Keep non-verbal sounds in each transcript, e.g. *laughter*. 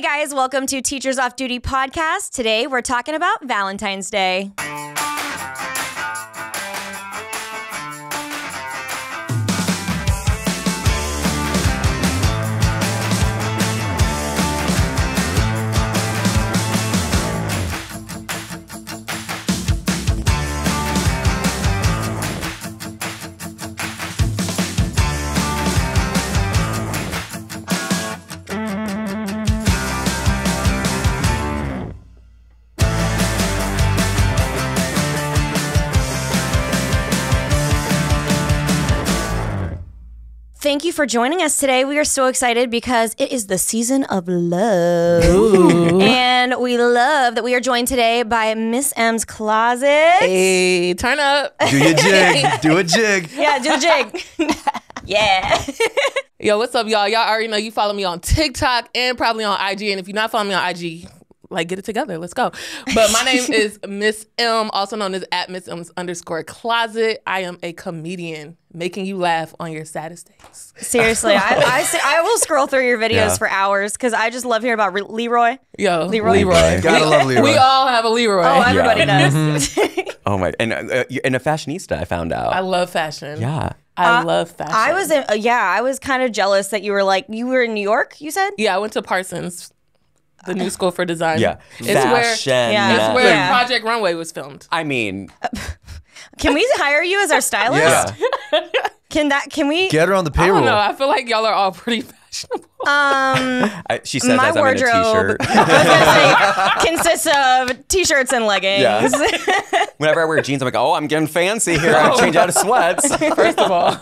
Hey guys, welcome to Teachers Off Duty podcast. Today we're talking about Valentine's Day. Thank you for joining us today. We are so excited because it is the season of love. *laughs* And we love that we are joined today by Miss M's Closet. Hey, turn up. Do your jig. *laughs* Do a jig. Yeah, do a jig. *laughs* yeah. Yo, what's up, y'all? Y'all already know you follow me on TikTok and probably on IG. And if you're not following me on IG, like get it together. Let's go. But my name is Miss M, also known as at Miss M's underscore closet. I am a comedian making you laugh on your saddest days. Seriously, I, *laughs* I, say- I will scroll through your videos Yeah. for hours because I just love hearing about Re- Leroy. Yo, Leroy. Leroy. Gotta love Leroy. We all have a Leroy. Oh, everybody does. *laughs* Oh my! And uh, and a fashionista, I found out. I love fashion. yeah. I love fashion. I was, in, uh, yeah, I was kind of jealous that you were like, you were in New York, you said? Yeah, I went to Parsons, the new school for design. Yeah. It's Fashion. where Yeah. it's where Yeah. Project Runway was filmed. I mean, *laughs* Can we hire you as our stylist? Yeah. *laughs* Can that, can we? Get her on the I don't payroll. know. I feel like y'all are all pretty *laughs* fashionable. Um, I, she says my as I'm in a wardrobe t-shirt. *laughs* I was gonna say, consists of t-shirts and leggings. Yeah. Whenever I wear jeans, I'm like, oh, I'm getting fancy here. I change out of sweats. First of all,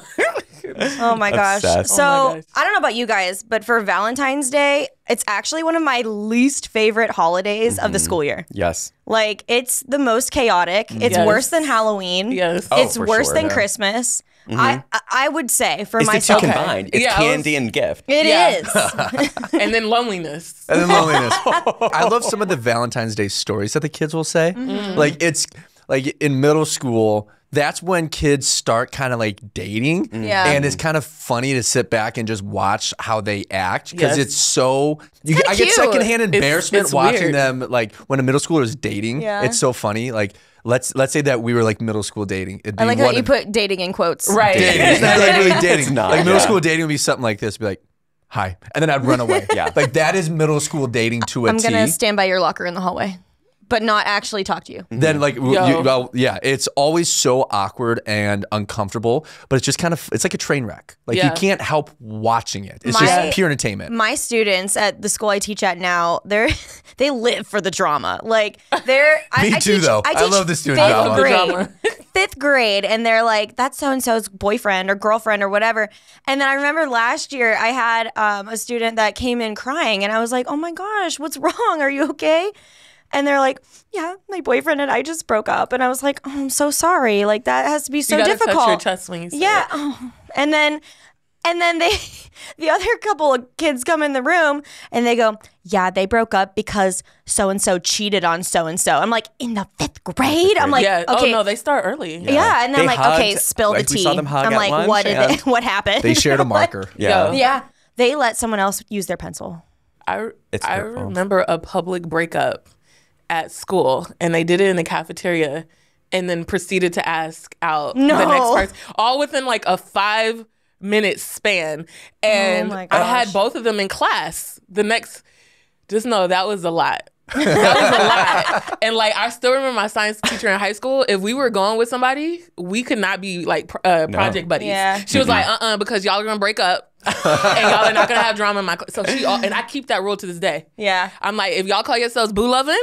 *laughs* Oh my gosh. Obsessed. So Oh my gosh. I don't know about you guys, but for Valentine's Day, it's actually one of my least favorite holidays of the school year. yes. Like it's the most chaotic. It's Yes. worse than Halloween. yes. Oh, it's for worse sure. than Yeah. Christmas. I I- I would say for It's the two myself, combined. It's Yeah, I was- candy and gift. it Yeah. is. *laughs* and then loneliness. And then loneliness. *laughs* I love some of the Valentine's Day stories that the kids will say. Mm-hmm. Like it's like in middle school, that's when kids start kind of like dating. Mm. Yeah. And it's kind of funny to sit back and just watch how they act because Yes. it's so you, kinda I get secondhand embarrassment it's watching weird. them like when a middle schooler is dating. Yeah. It's so funny. Like let's let's say that we were like middle school dating. It'd be I like one how you put dating in quotes. Right. dating. It's not like really dating. It's not, like middle yeah. school dating would be something like this. Be like, hi, and then I'd run away. *laughs* Yeah. like that is middle school dating to a I'm T. gonna stand by your locker in the hallway, but not actually talk to you. then like Yo. you, well, yeah, it's always so awkward and uncomfortable, but it's just kind of it's like a train wreck. Like you can't help watching it. It's My- just pure entertainment. my students at the school I teach at now, they're *laughs* they live for the drama. Like they're *laughs* I, Me I too, teach, though. I, I love the student fifth drama. Grade, *laughs* fifth grade, and they're like, "That's so and so's boyfriend or girlfriend or whatever." And then I remember last year I had um, a student that came in crying, and I was like, "Oh my gosh, what's wrong? Are you okay?" And they're like, "Yeah, my boyfriend and I just broke up." And I was like, "Oh, I'm so sorry. Like that has to be so you gotta difficult." touch your chest when you say Yeah. it. Oh. And then and then they *laughs* the other couple of kids come in the room and they go, Yeah, they broke up because so and so cheated on so and so. I'm like, in the fifth grade? I'm like, yeah. Oh, okay. Oh no, they start early. yeah. And then They I'm like, okay, spill like, the we tea. saw them hug I'm at like, lunch what did they, and- *laughs* what happened? They shared a *laughs* marker. Yeah. Yeah. They let someone else use their pencil. I It's I hurtful. remember a public breakup at school, and they did it in the cafeteria, and then proceeded to ask out the next person, all within like a five minute span. And Oh I had both of them in class. The next, just know that was a lot. that was a lot. *laughs* And like I still remember my science teacher in high school. If we were going with somebody, we could not be like pr- uh, project buddies. Yeah. She was like, uh uh because y'all are gonna break up *laughs* and y'all are not gonna have drama in my class. So she al- and I keep that rule to this day. Yeah. I'm like, if y'all call yourselves boo loving,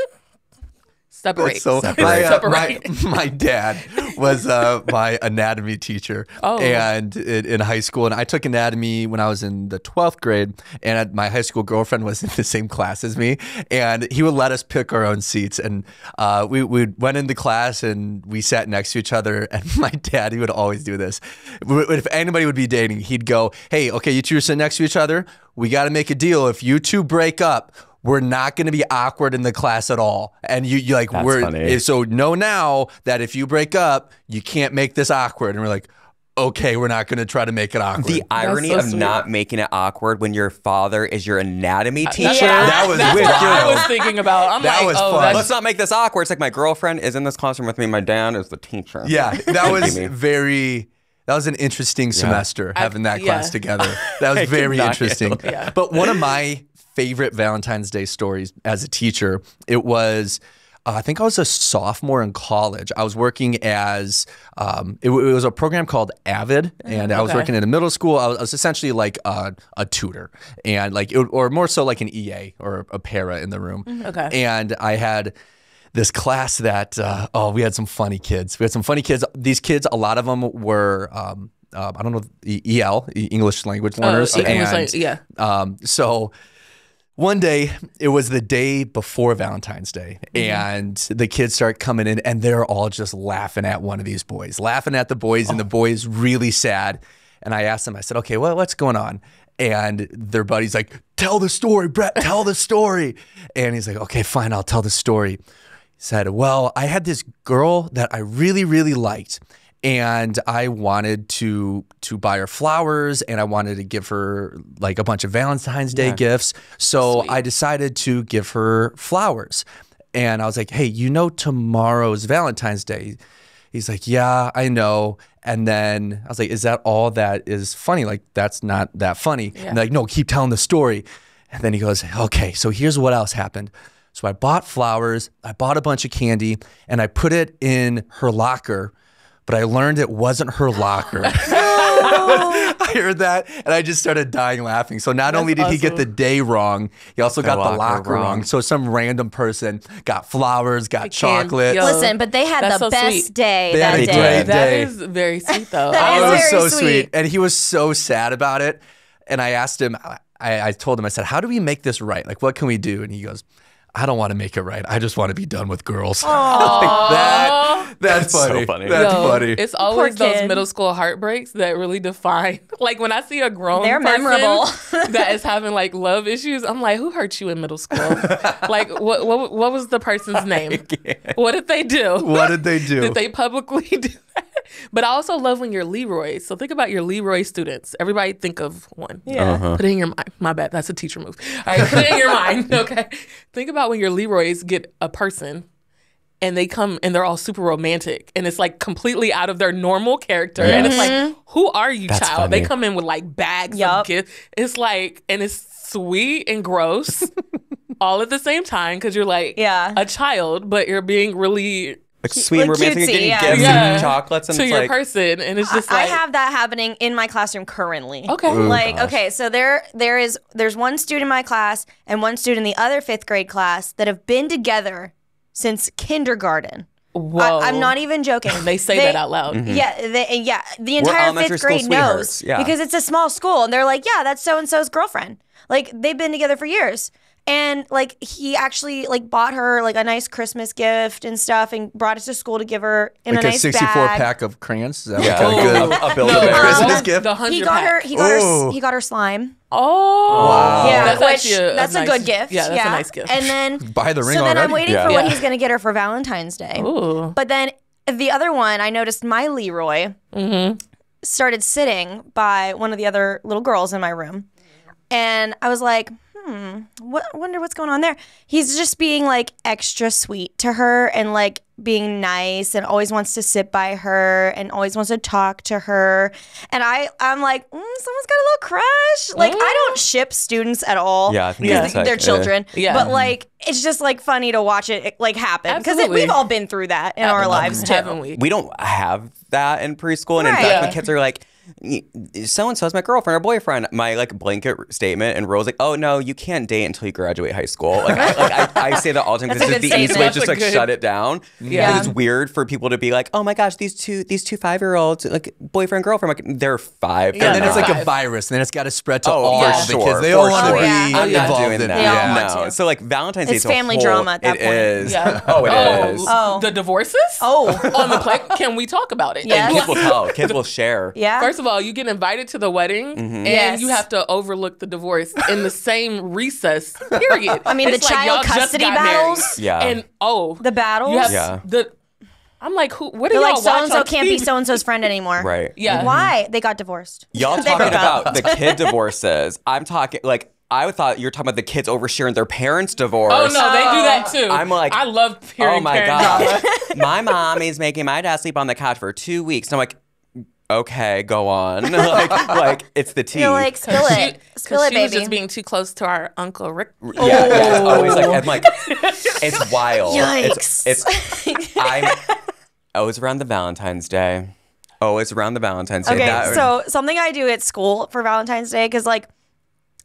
separate. So separate. my, uh, separate. my *laughs* my dad was uh, my anatomy teacher, Oh. and in, in high school, and I took anatomy when I was in the twelfth grade, and my high school girlfriend was *laughs* in the same class as me, and he would let us pick our own seats, and uh, we we went into class and we sat next to each other, *laughs* and my dad he would always do this. If anybody would be dating, he'd go, "Hey, okay, you two are sitting next to each other. We got to make a deal. If you two break up." We're not going to be awkward in the class at all, and you, you like That's we're funny. Eh, so know now that if you break up, you can't make this awkward. And we're like, okay, we're not going to try to make it awkward. The irony so of sweet. not making it awkward when your father is your anatomy uh, teacher. Yeah. that was That's wicked. what I was thinking about. I'm That like, was oh, fun. Let's not make this awkward. It's like my girlfriend is in this classroom with me. My dad is the teacher. Yeah, that was very. That was an interesting semester having that yeah. class together. *laughs* That was very interesting. Yeah. But one of my favorite Valentine's Day stories as a teacher, it was. Uh, I think I was a sophomore in college. I was working as um, it, it was a program called Avid, and I was working in a middle school. I was, I was essentially like a, a tutor, and like would- or more so like an EA or a para in the room. Okay. And I had this class that uh, oh we had some funny kids we had some funny kids these kids a lot of them were um, uh, I don't know EL English language learners Oh, English and lang- yeah. um, so one day it was the day before Valentine's Day mm-hmm. and the kids start coming in and they're all just laughing at one of these boys laughing at the boys and the oh. boys really sad. And I asked them I said okay what, what's going on? And their buddy's like tell the story Brett tell the story. And he's like okay fine I'll tell the story. He said, Well, I had this girl that I really, really liked. And I wanted to to buy her flowers and I wanted to give her like a bunch of Valentine's Day gifts. So I decided to give her flowers. And I was like, hey, you know tomorrow's Valentine's Day. He's like, yeah, I know. And then I was like, is that all that is funny? Like, that's not that funny. And they're like, no, keep telling the story. And then he goes, okay, so here's what else happened. So I bought flowers, I bought a bunch of candy, and I put it in her locker, but I learned it wasn't her locker. *laughs* *laughs* I heard that and I just started dying laughing. So not only did he get the day wrong, he also got the locker locker wrong. wrong. So some random person got flowers, got can- chocolate. Listen, but they had That's the so best sweet. day They had that a day. great day. is very sweet though. *laughs* That I Oh, was very so sweet. sweet. And he was so sad about it. And I asked him, I, I told him, I said, how do we make this right? Like, what can we do? And he goes, I don't want to make it right. I just want to be done with girls. *laughs* Like, that, that's so funny. funny. That's Yo, funny. It's always those kid. middle school heartbreaks that really define. *laughs* Like when I see a grown They're person memorable. *laughs* that is having like love issues, I'm like, who hurt you in middle school? like what what what was the person's name? What did they do? what did they do? Did they publicly do that? But I also love when you're Leroy. So think about your Leroy students. Everybody think of one. Yeah. Uh-huh. Put it in your mind. My bad. That's a teacher move. All right, put it in your mind. *laughs* Okay. Think about when your Leroys get a person and they come and they're all super romantic and it's like completely out of their normal character. And it's like, mm-hmm. who are you, That's child? They come in with like bags Yup. of gifts. It's like, and it's sweet and gross *laughs* all at the same time because you're like Yeah. a child, but you're being really Like sweet like and romantic and cutesy, getting yeah. gifts Yeah. and chocolates and to it's your like person. And it's just I like, have that happening in my classroom currently. okay. like okay, so there there is there's one student in my class and one student in the other fifth grade class that have been together since kindergarten. Whoa. I, am not even joking. They say that out loud. Mm-hmm. Yeah, they, yeah. The entire fifth grade knows yeah. because it's a small school, and they're like, "Yeah, that's so and so's girlfriend." Like they've been together for years, and like he actually like bought her like a nice Christmas gift and stuff, and brought it to school to give her in like a a nice 64 bag. pack of crayons? Is that Yeah. like a good? a, a build No, a bear. Christmas gift? The hundred He got her. pack. He got her. Ooh. He got her slime. Oh, Wow. Yeah, That's which a- a that's a, nice- good gift. yeah, that's a nice gift. And then *laughs* Buy the ring so then I'm waiting Yeah. for what he's gonna get her for Valentine's Day. Ooh. But then the other one, I noticed my Leroy Mm-hmm. started sitting by one of the other little girls in my room, and I was like, hmm, what? Wonder what's going on there. He's just being like extra sweet to her and like being nice and always wants to sit by her and always wants to talk to her. And I, I'm like, mm, someone's got a little crush. Like I don't ship students at all. Yeah, I think Yeah. because they're eh. children. Yeah. but like it's just like funny to watch it like happen because we've all been through that in our lives too. Haven't we? we don't have that in preschool. And in fact, Yeah. when kids are like, so and so is my girlfriend or boyfriend, my like blanket statement, and Rose like, oh no, you can't date until you graduate high school. Like, I, like I, I say that all the time because it's the good easy way to just like good- shut it down. Yeah. Because it's weird for people to be like, oh my gosh, these two these two five year olds like boyfriend girlfriend, like they're five. Yeah, and then they're it's like not. a virus, and then it's got to spread to Oh, all for of the sure, kids. They all want to sure. be yeah. I'm not involved doing in that. it. Yeah. no. So like Valentine's Day It's is a family whole- drama at that it point. is. Yeah. *laughs* Oh, it oh, is. Oh. the divorces? Oh. on the plate. Can we talk about it? Yeah. Kids will tell. Kids will share. Yeah. First of all, you get invited to the wedding, mm-hmm. and Yes. you have to overlook the divorce in the same recess. Period. I mean, the like child custody battles? Yeah. And oh, the battles. you have Yeah. the. I'm like, who? What do They're y'all like, So and so can't be so and so's friend anymore. Right. Yeah. Mm-hmm. Why? They got divorced. Y'all *laughs* talking about the kid divorces. I'm talking like I thought you were talking about the kids oversharing their parents' divorce. Oh no, they do that too. I'm like, I love hearing Oh my parent god. my mom is making my dad sleep on the couch for two weeks. And I'm like, okay, go on. *laughs* like, like it's the tea. You're like, spill She, spill it, she was just being too close to our uncle Rick. yeah, yeah. It's always like I'm like, *laughs* it's wild. Yikes. It's, *laughs* oh, it's I'm always around the Valentine's Day. Oh, always around the Valentine's Day. Okay, That- so something I do at school for Valentine's Day, because like,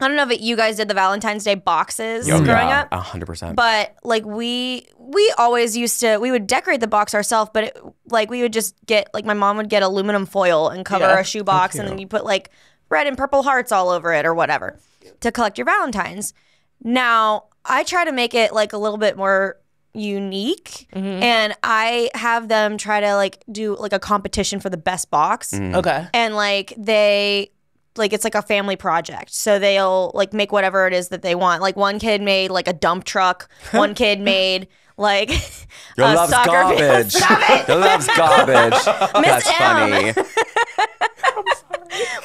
I don't know if you guys did the Valentine's Day boxes Oh, growing yeah, up. a hundred percent. but like we we always used to we would decorate the box ourselves but it, like we would just get like my mom would get aluminum foil and cover Yeah. a shoe box and then you put like red and purple hearts all over it or whatever to collect your valentines now i try to make it like a little bit more unique mm-hmm. and i have them try to like do like a competition for the best box mm-hmm. Okay. and like they like it's like a family project so they'll like make whatever it is that they want like one kid made like a dump truck *laughs* one kid made like *laughs* Your a love's soccer garbage. *laughs* Stop it. Your love's garbage. That's M. funny.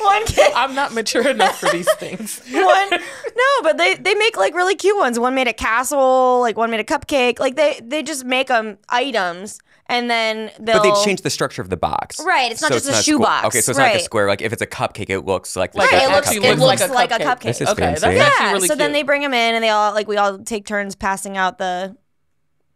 one kid I'm not mature enough for these things. one no but they they make like really cute ones one made a castle like one made a cupcake like they they just make them items and then they'll But they changed the structure of the box. Right, it's not just a square- shoebox. Okay, so it's not like a square. Like if it's a cupcake, it looks like Like Right, it it looks, actually it looks looks like like a a cupcake. cupcake. This is Okay, fancy. actually yeah really so then they bring them in and they all like we all take turns passing out the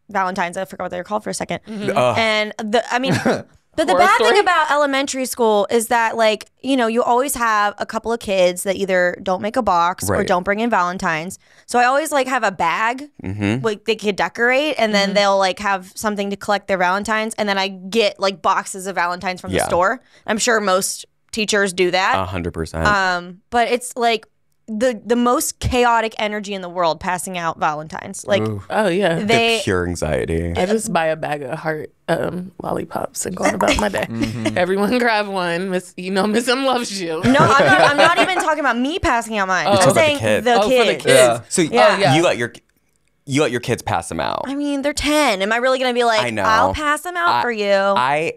valentines i forgot what they were called for a 2nd mm-hmm. Ugh. and the i mean *laughs* but the bad story? thing about elementary school is that like you know you always have a couple of kids that either don't make a box or don't bring in valentines so i always like have a bag Mm-hmm. like they could decorate and then they'll like have something to collect their valentines and then i get like boxes of valentines from the store i'm sure most teachers do that A hundred percent. um, but it's like the the most chaotic energy in the world passing out Valentines. Like Oh yeah. they Pure anxiety. I just buy a bag of heart um, lollipops and go on about my day. *laughs* Mm-hmm. *laughs* Everyone grab one. Miss, you know, Miss M loves you. no, I'm not, I'm not *laughs* even talking about me passing out mine. I'm talking about the saying kids. the Oh, for the kids. kids. Yeah. So Yeah. yeah. you let your you let your kids pass them out. I mean, they're 10. Am I really going to be like, I know. I'll pass them out I- for you? I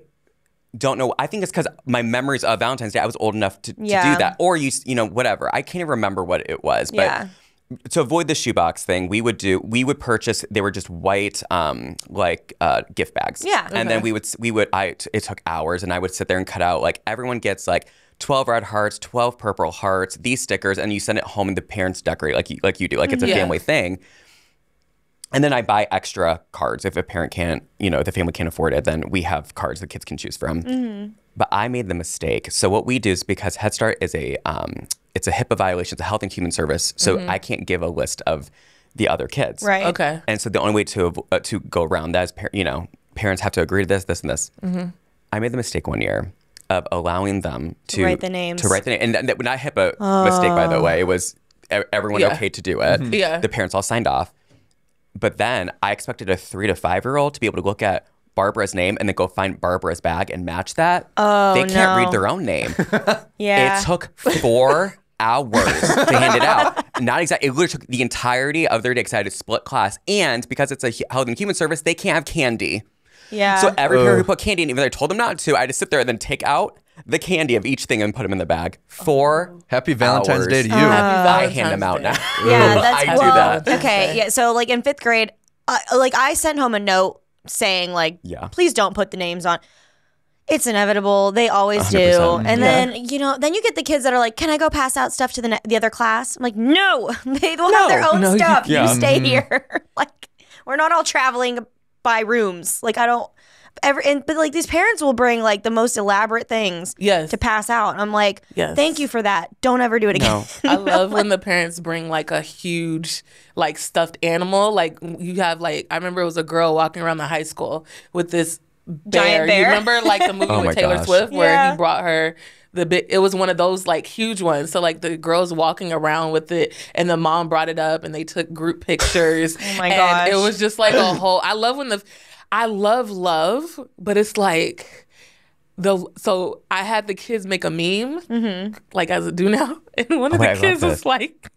don't know. I think it's because my memories of Valentine's Day, I was old enough to, to do that, or you, you know, whatever. I can't even remember what it was. But yeah. to avoid the shoebox thing, we would do. We would purchase. They were just white, um, like uh, gift bags. Yeah. And then we would we would. I it took hours, and I would sit there and cut out like everyone gets like. 12 red hearts, 12 purple hearts, these stickers, and you send it home and the parents decorate like you, like you do. Like it's a Yeah. family thing. And then I buy extra cards. If a parent can't, you know, if the family can't afford it, then we have cards the kids can choose from. Mm-hmm. But I made the mistake. So what we do is because Head Start is a, um, it's a HIPAA violation, it's a Health and Human Service. So I can't give a list of the other kids. Mm-hmm. Right. Okay. And so the only way to uh, to go around that is, par- you know, parents have to agree to this, this, and this. Mm-hmm. I made the mistake one year of allowing them to write the names. To write the name, and that, that, not HIPAA mistake, by the way. It was e- everyone Yeah. okay to do it. Yeah. The parents all signed off. But then I expected a three to five year old to be able to look at Barbara's name and then go find Barbara's bag and match that. Oh, they can't no. read their own name. *laughs* Yeah. It took four *laughs* hours to hand it out. Not exactly. It literally took the entirety of their day because I had to split class. And because it's a hu- health and human service, they can't have candy. yeah. So every parent who put candy in, even though I told them not to, I had to sit there and then take out the candy of each thing and put them in the bag. Four Happy Valentine's hours. Day to you. Happy I hand them out Valentine's now. *laughs* Yeah, that's I do well, that. Okay, *laughs* yeah. So like in fifth grade, uh, like I sent home a note saying like, Yeah. please don't put the names on. It's inevitable. They always do. 100%. And then you know, then you get the kids that are like, "Can I go pass out stuff to the ne- the other class?" I'm like, "No, *laughs* they will have their own No, you stuff. You, can't. stay here. like, we're not all traveling by rooms. Like, I don't." Every, and, but like these parents will bring like the most elaborate things Yes. to pass out. I'm like, Yes. thank you for that. Don't ever do it again. No. I *laughs* love when the parents bring like a huge like stuffed animal. Like you have like I remember it was a girl walking around the high school with this bear. Giant bear. You remember like the *laughs* movie Oh with Taylor gosh. Swift where Yeah. he brought her the big it was one of those like huge ones. So like the girls walking around with it and the mom brought it up and they took group pictures. *laughs* oh my and It was just like a whole I love when the I love love, but it's like the so I had the kids make a meme, mm-hmm. like as I do now, *laughs* and one of Oh, the I kids was like,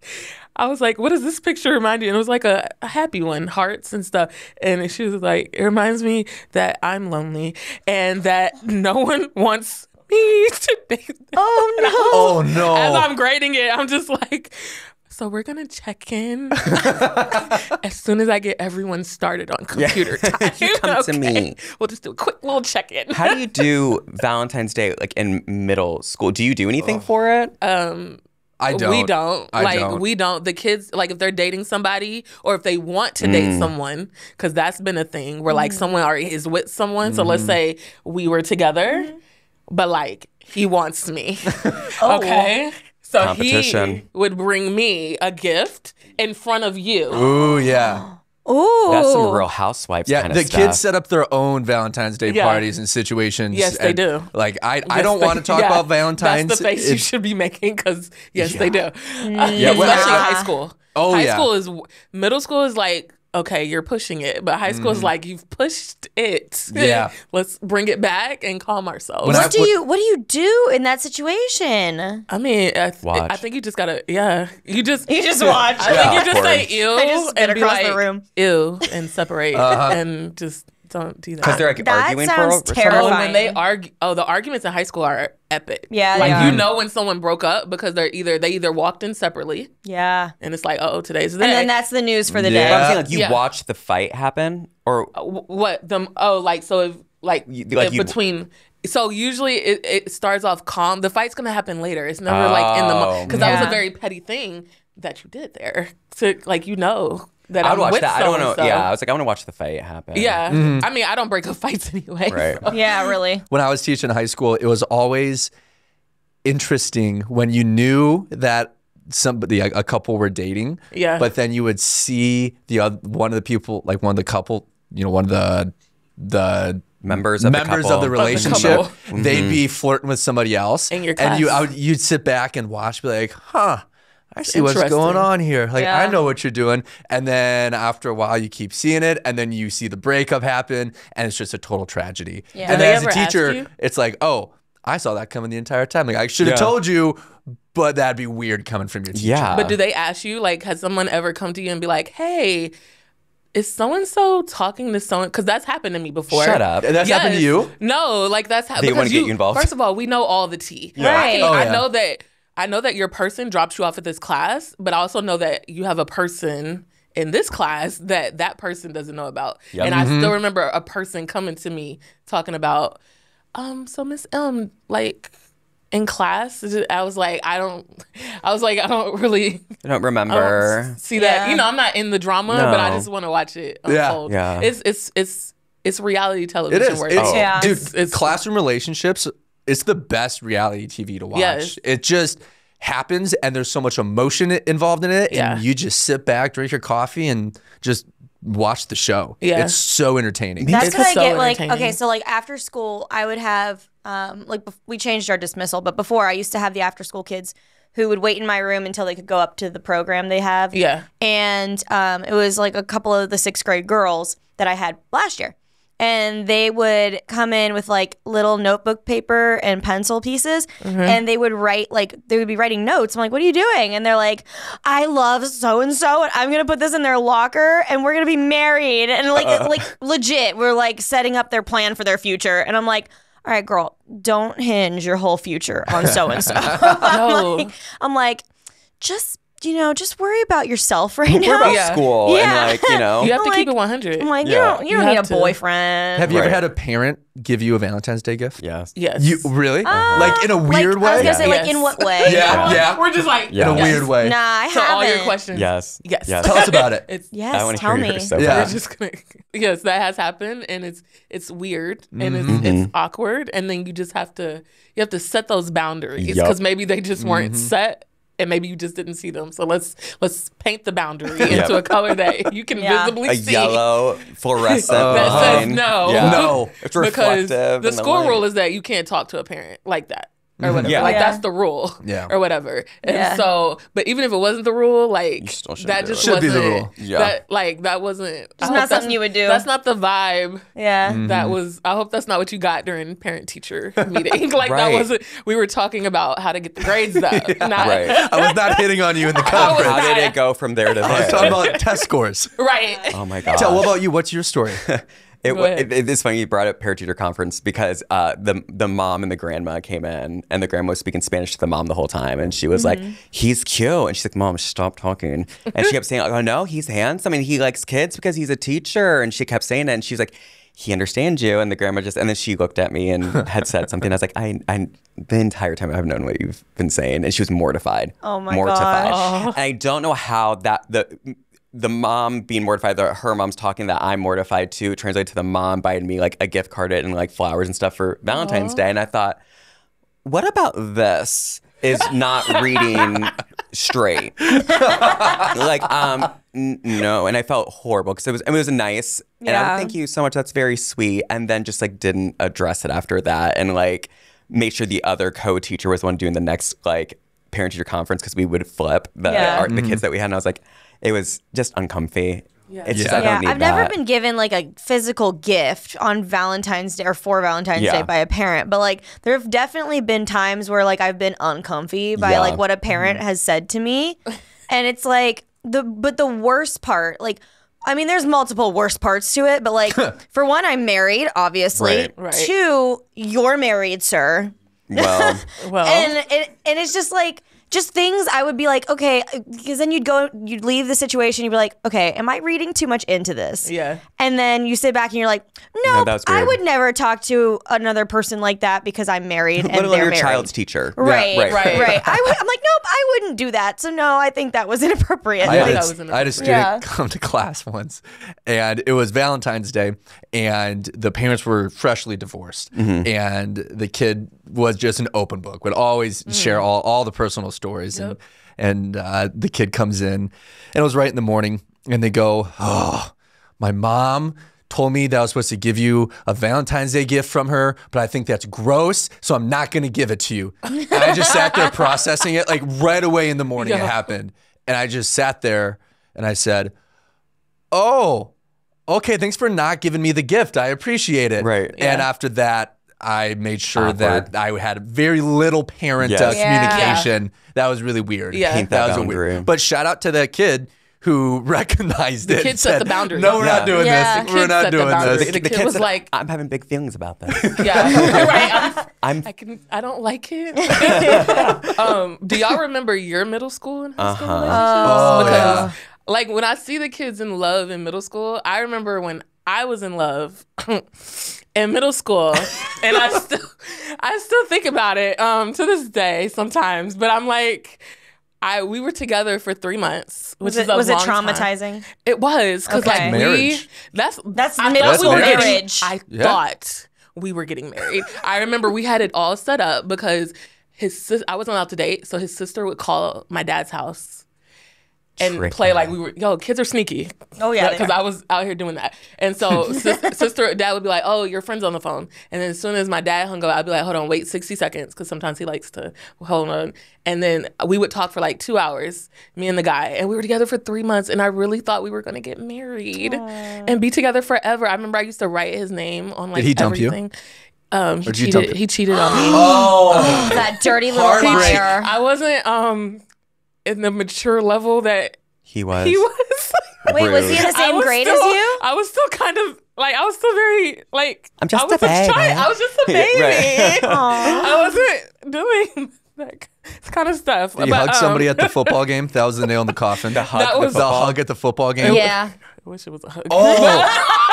I was like, "What does this picture remind you?" And it was like a, a happy one, hearts and stuff. And she was like, "It reminds me that I'm lonely and that no *laughs* one wants me to date." them." Oh *laughs* no. Oh no. As I'm grading it, I'm just like. So we're gonna check in *laughs* *laughs* as soon as I get everyone started on computer *laughs* time. You come to me. We'll just do a quick little check in. How do you do Valentine's Day like in middle school? Do you do anything for it? Um, I don't. We don't. I like don't. we don't. The kids like if they're dating somebody or if they want to Mm. date someone because that's been a thing where like someone already is with someone. So Mm-hmm. let's say we were together, but like he wants me. Oh. okay. So he would bring me a gift in front of you. Ooh yeah. *gasps* Ooh. That's some real housewives Yeah, kind of the stuff. kids set up their own Valentine's Day Yeah. parties and situations. Yes, they and, do. Like I, I don't want to talk yeah, about Valentine's. That's the face you should be making because yes, they do. Yeah, *laughs* well, especially I- high school. Oh, high yeah. school is middle school is like okay, you're pushing it, but high school is like you've pushed it. Mm-hmm. Yeah. *laughs* let's bring it back and calm ourselves. When I- what do you what do you do in that situation? I mean, I, th- Watch. I think you just gotta, yeah, you just You just *laughs* watch. I Yeah, think you of just say ew I just spit and be across the like, room. ew and separate Uh-huh. and just don't do that. because they're like That arguing sounds for, for Oh, terrifying. and when they argue, oh, the arguments in high school are epic. Yeah, like they you know when someone broke up because they're either they either walked in separately, Yeah. and it's like, oh, today's the And then that's the news for the Yeah. But I'm day. saying like you Yeah. watch the fight happen, or uh, Wh- what them? Oh, like so if like, You- like if you- between. So usually it, it starts off calm. The fight's gonna happen later. It's never like in the Oh, because that was a very petty thing that you did there. To like you know that I I'm would watch with that. I don't know. so-and-so. Yeah, I was like, I want to watch the fight happen. Yeah, Mm-hmm. I mean, I don't break up *laughs* fights anyway. Right. so- Yeah, really. when I was teaching high school, it was always interesting when you knew that somebody, a, a couple were dating. Yeah. But then you would see the other, one of the people, like one of the couple, you know, one of the the Members of the members of couple. the Of the relationship, couple. they'd be flirting with somebody else, In your and you, I would, you'd sit back and watch, be like, huh. I see what's going on here. Like I know what you're doing, and then after a while, you keep seeing it, and then you see the breakup happen, and it's just a total tragedy. Yeah. And then as a teacher, it's like, oh, I saw that coming the entire time. Like I should have Yeah. told you, but that'd be weird coming from your teacher. Yeah. But do they ask you like, has someone ever come to you and be like, hey? Is so and so talking to someone? Because that's happened to me before. Shut up. And that's happened to you? No, like that's They happened. wanna get you involved. First of all, we know all the tea. Yeah. I, Right. Oh, I know that I know that your person drops you off at this class, but I also know that you have a person in this class that that person doesn't know about. Yep. And Mm-hmm. I still remember a person coming to me talking about, um, so Miss M, like in class, I was like, I don't, I was like, I don't really I don't I remember. don't see that. Yeah. You know, I'm not in the drama, but I just want to watch it Yeah. unfold. Yeah. It's it's it's it's reality television. is. where It's, it's- Yeah. Dude, It's- it's- classroom relationships, it's the best reality TV to watch. Yes. It just happens and there's so much emotion involved in it. Yeah. And you just sit back, drink your coffee, and just watch the show. Yeah. It's so entertaining. That's It's what I get. Like, okay, so like after school, I would have um like we changed our dismissal, but before I used to have the after school kids who would wait in my room until they could go up to the program they have. Yeah. and um, it was like a couple of the sixth grade girls that I had last year. And they would come in with like little notebook paper and pencil pieces, mm-hmm. and they would write like they would be writing notes. I'm like, "What are you doing?" And they're like, "I love so and so, and I'm gonna put this in their locker, and we're gonna be married." And like, uh. like legit, we're like setting up their plan for their future. And I'm like, "All right, girl, don't hinge your whole future on so and so." No. I'm like, just you know, just worry about yourself *laughs* right now. We're about Yeah. school Yeah. and like you know. You have to I'm keep it 100. I'm like, you Yeah. don't, you You don't need a have to. boyfriend. Have you ever had a parent give you a Valentine's Day gift? yes. yes. You really? Uh, like in a like, weird I was way? gonna say, like, Yes. in what way? *laughs* Yeah, *laughs* yeah. We're just like, Yeah. In a yes. weird way. Nah, I So haven't. all your questions. Yes. Yes. Yes. Tell us about it. It's Yes, I want to tell hear me. yours so Yeah. bad. We're just gonna yes, that has happened, and it's it's weird and it's Mm-hmm. it's awkward, and then you just have to you have to set those boundaries Yup. because maybe they just weren't Mm-hmm. set. And maybe you just didn't see them. So let's let's paint the boundary *laughs* into a color that you can *laughs* Yeah. visibly a see. yellow fluorescent *laughs* That says no. Yeah. No. It's because reflective. the score school rule is that you can't talk to a parent like that. Or whatever. Yeah. Like Yeah. that's the rule. Yeah. Or whatever. And Yeah. so, but even if it wasn't the rule, like that just it. Should be wasn't the rule. Yeah. That like that wasn't I Just hope not something you would do. That's not the vibe Yeah. Mm-hmm. that was I hope that's not what you got during parent teacher *laughs* meeting. like that wasn't we were talking about how to get the grades up. *laughs* Not Right. *laughs* I was not hitting on you in the conference. How did it go from there to I was talking about test scores. right. Oh my god. Tell, what about you? What's your story? It, Go wa- ahead. it, it's funny you brought up parent teacher conference because uh, the the mom and the grandma came in and the grandma was speaking Spanish to the mom the whole time and she was like, "He's cute," and she's like, "Mom, stop talking." And she kept saying, "Oh no, he's handsome and he likes kids because he's a teacher." And she kept saying it, and she was like, "He understands you." And the grandma just and then she looked at me and had said *laughs* something. I was like, "I, I the entire time I've known what you've been saying," and she was mortified. Oh my mortified. gosh. And I don't know how that the the mom being mortified that her mom's talking that I'm mortified too translated to the mom buying me like a gift card and like flowers and stuff for Valentine's Day. And I thought, what about this is not *laughs* reading straight? *laughs* like, um, n- no. And I felt horrible because it was it was a nice. And I Yeah. thank you so much. That's very sweet. And then just like didn't address it after that and like made sure the other co-teacher was the one doing the next like parent teacher conference because we would flip the Yeah. our, the kids that we had. And I was like, it was just uncomfy. It's just Yeah. I don't Yeah, need I've never that. been given like a physical gift on Valentine's Day or for Valentine's Yeah. Day by a parent, but like there have definitely been times where like I've been uncomfy by Yeah. like what a parent mm-hmm. has said to me, *laughs* and it's like the but the worst part, like. I mean, there's multiple worst parts to it, but like, *laughs* for one, I'm married, obviously. Right. Right. Two, you're married, sir. well, *laughs* Well and and and it's just like just things I would be like, okay, because then you'd go, you'd leave the situation, you'd be like, okay, am I reading too much into this? Yeah. And then you sit back and you're like, no, that was I weird. would never talk to another person like that because I'm married and let alone they're your married. child's teacher. Right, right. right, Right. I would, I'm like, nope, I wouldn't do that. So no, I think that was inappropriate. I Yeah, had, that a, was I had a student Yeah. come to class once, and it was Valentine's Day, and the parents were freshly divorced, mm-hmm. and the kid was just an open book, would always share all, all the personal stories, and and uh, the kid comes in, and it was right in the morning, and they go, oh, my mom. Told me that I was supposed to give you a Valentine's Day gift from her, but I think that's gross, so I'm not gonna give it to you. And I just sat there *laughs* processing it, like right away in the morning it happened. And I just sat there and I said, Oh, okay, thanks for not giving me the gift. I appreciate it. Right. And Yeah. after that, I made sure Awkward. that I had very little parent uh, Yes. Yeah. communication. That was really weird. Yeah. Paint that was weird. But shout out to that kid who *laughs* recognized it. The kid set said, the boundary. No, we're not doing Yeah. this. We're not set the doing boundary. this. The kid was said, like- I'm having big feelings about this. *laughs* Yeah. *laughs* right. I'm, I'm I can. I don't like it. um, do y'all remember your middle school and high school Uh-huh. relationships? Oh, because, yeah. like, when I see the kids in love in middle school, I remember when I was in love *clears throat* in middle school, and I still, I still think about it um, to this day sometimes. But I'm like. I, we were together for three months, which Was is it, a was it long time. traumatizing? It was because Okay. like we Marriage. that's That's I middle thought we school were getting- marriage. I Yeah. thought we were getting married. I remember we had it all set up because his sis- I wasn't allowed to date, so his sister would call my dad's house and Trick play like we were. Yo, kids are sneaky. Oh, yeah, because I was out here doing that, and so sis- *laughs* sister, dad would be like, "Oh, your friend's on the phone," and then as soon as my dad hung up, I'd be like, "Hold on, wait sixty seconds," because sometimes he likes to hold on, and then we would talk for like two hours, me and the guy, and we were together for three months, and I really thought we were gonna get married and be together forever. I remember I used to write his name on like he dump you? everything. Um, he did you dump cheated. He cheated on me. Oh, That dirty little Heartbreak. liar. I wasn't um in the mature level that he was. he was. *laughs* Wait, was he in the same grade still- as you? I was still kind of like I was still very like I'm just I was a baby. child. I was just a *laughs* Yeah, baby. *laughs* right. I wasn't doing that kind of stuff. you But, hugged um, somebody at the football game. That was the nail in the coffin. The hug, That was- the football. hug at the football game. Yeah. I wish it was a hug. Oh.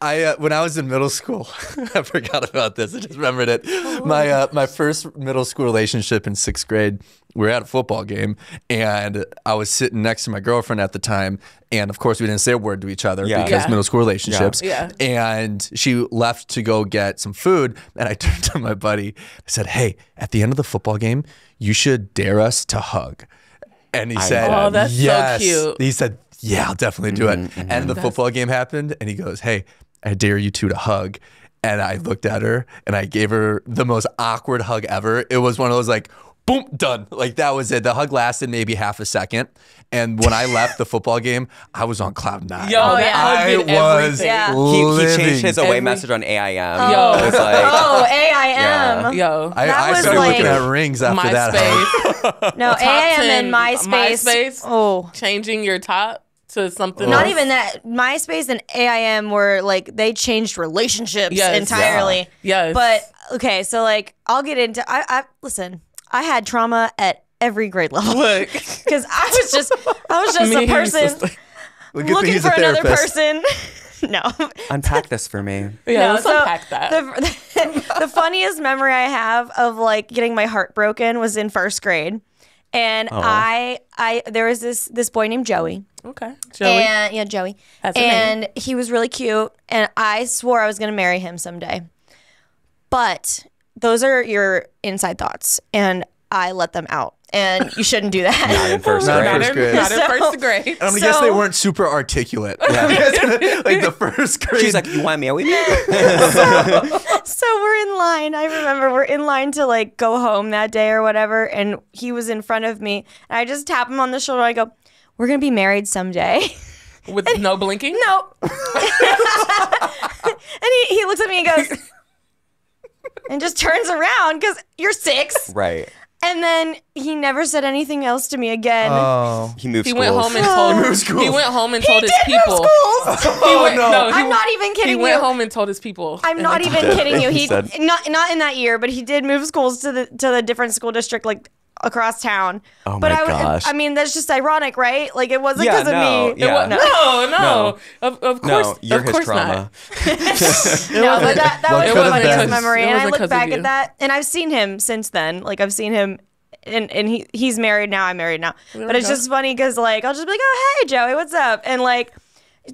I uh, when I was in middle school, *laughs* I forgot about this. I just remembered it. My uh, my first middle school relationship in sixth grade. We were at a football game, and I was sitting next to my girlfriend at the time, and of course we didn't say a word to each other Yeah. because Yeah. middle school relationships. Yeah. And she left to go get some food, and I *laughs* turned to my buddy. I said, "Hey, at the end of the football game, you should dare us to hug." And he said, Oh, that's so cute. He said, "Yeah, I'll definitely do Mm-hmm, it." And the football game happened, and he goes, "Hey, I dare you two to hug." and I looked at her and I gave her the most awkward hug ever. It was one of those like, boom, done. Like that was it. The hug lasted maybe half a second. And when I left the football game, I was on cloud nine. Yo, Oh, that yeah. I was everything. Yeah. He, he changed his away Every- message on AIM. Yo. It was like, *laughs* *laughs* Oh, AIM. Yo, I, That I was started looking at rings after that. hug. *laughs* No, AIM 10 and MySpace. MySpace? Oh. changing your top to something. Not else. even that. MySpace and AIM were like they changed relationships Yes. entirely. Yes. But okay, so like I'll get into. I, I listen. I had trauma at every grade level *laughs* Look, *laughs* because I was just I was just *laughs* a person sister. Well, looking for another person. no. unpack this for me. Yeah, No, let's so unpack that. The, the funniest memory I have of like getting my heart broken was in first grade. And I I there was this this boy named Joey. Okay, Joey. And yeah, Joey. That's a name. and he was really cute and I swore I was going to marry him someday. But those are your inside thoughts and I let them out. And you shouldn't do Not that. in first *laughs* Not grade. first in, grade. not in So- first grade. *laughs* I'm gonna guess they weren't super articulate. *laughs* Yeah. like the first grade. She's like, you want me? with me? so we're in line. I remember we're in line to like go home that day or whatever and he was in front of me and I just tap him on the shoulder. I go, "We're going to be married someday." *laughs* with no blinking. nope. *laughs* and he, he looks at me and goes, *laughs* and just turns around because you're six. right. And then he never said anything else to me again. oh. He moved He schools. went home and told moved schools. he went home and he told did his people. move schools. He oh, went, no. no, he, I'm not even kidding. You. He kidding went you. home and told his people. I'm not even kidding you. He He said- not not in that year, but he did move schools to the to the different school district like across town. Oh but my I, would- gosh. I mean, that's just ironic, right? Like it wasn't Yeah, because no, of me. yeah. What? No. No, *laughs* no, No. Of, of No, course, you're of his course trauma. *laughs* *laughs* No, but that, that What was could the have funniest memory. And I wasn't look 'cause of back at that, and I've seen him since then. Like I've seen him, and and he he's married now. I'm married now. There but it's go. just funny because like I'll just be like, oh hey Joey, what's up? And like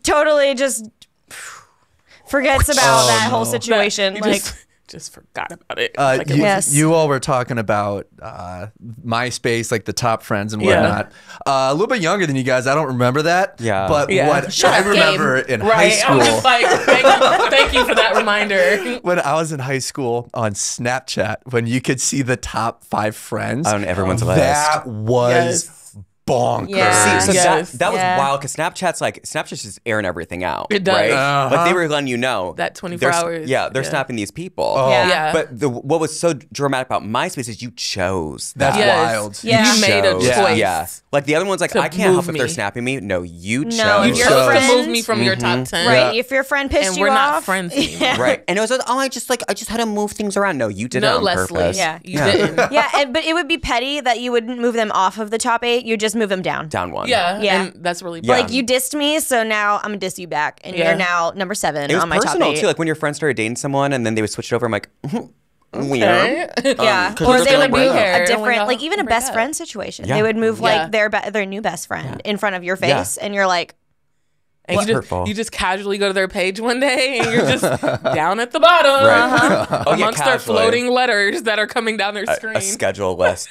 totally just *sighs* forgets about Oh, that whole situation. You like just, just forgot about it. Uh, Like it you, was- Yes. you all were talking about uh, MySpace, like the top friends and Yeah. whatnot. Uh, a little bit younger than you guys. I don't remember that. Yeah. But Yeah. what Shut I up, remember in high right. I'm school, just *laughs* like, thank you, thank you for that *laughs* reminder. when I was in high school on Snapchat, when you could see the top five friends On everyone's list. that was Yes. Bonkers. Yeah. See, so Yes. that, that was Yeah. wild because Snapchat's like Snapchat's just airing everything out. It does. Right? Uh-huh. Like they were letting you know That 24 hours, Yeah, they're yeah. snapping these people. Oh. Yeah. Yeah. But the what was so dramatic about MySpace is you chose. That's. Yes. wild. Yeah. You made a chose. Yeah. choice. Yeah. Like the other one's like, I can't help move if they're snapping me. No, you chose. No, You your chose to move me from your top 10. right, if your friend pissed And you we're not off, friends *laughs* anymore. Yeah. Right. And it was like, oh, I just like I just had to move things around. No, you did it No, on Leslie. purpose. Yeah. You didn't. yeah, but it would be petty that you wouldn't move them off of the top eight. You just move them down. Down one. Yeah. Yeah. And that's really Yeah. Like you dissed me, so now I'm gonna diss you back, and Yeah. you're now number seven It was on my top personal eight. too. Like when your friends started dating someone and then they would switch it over. I'm like, *laughs* weird. Okay. Um, *laughs* yeah, 'cause *laughs* or it's they gonna would break move up. a And different, oh we like even a break best up. friend situation. Yeah. They would move Yeah. like their be- their new best friend in front of your Yeah. face, and you're like, And you It's just, hurtful. you just casually go to their page one day and you're just down at the bottom Right. Oh, yeah, amongst their casually. floating letters that are coming down their A- screen. A, schedule list.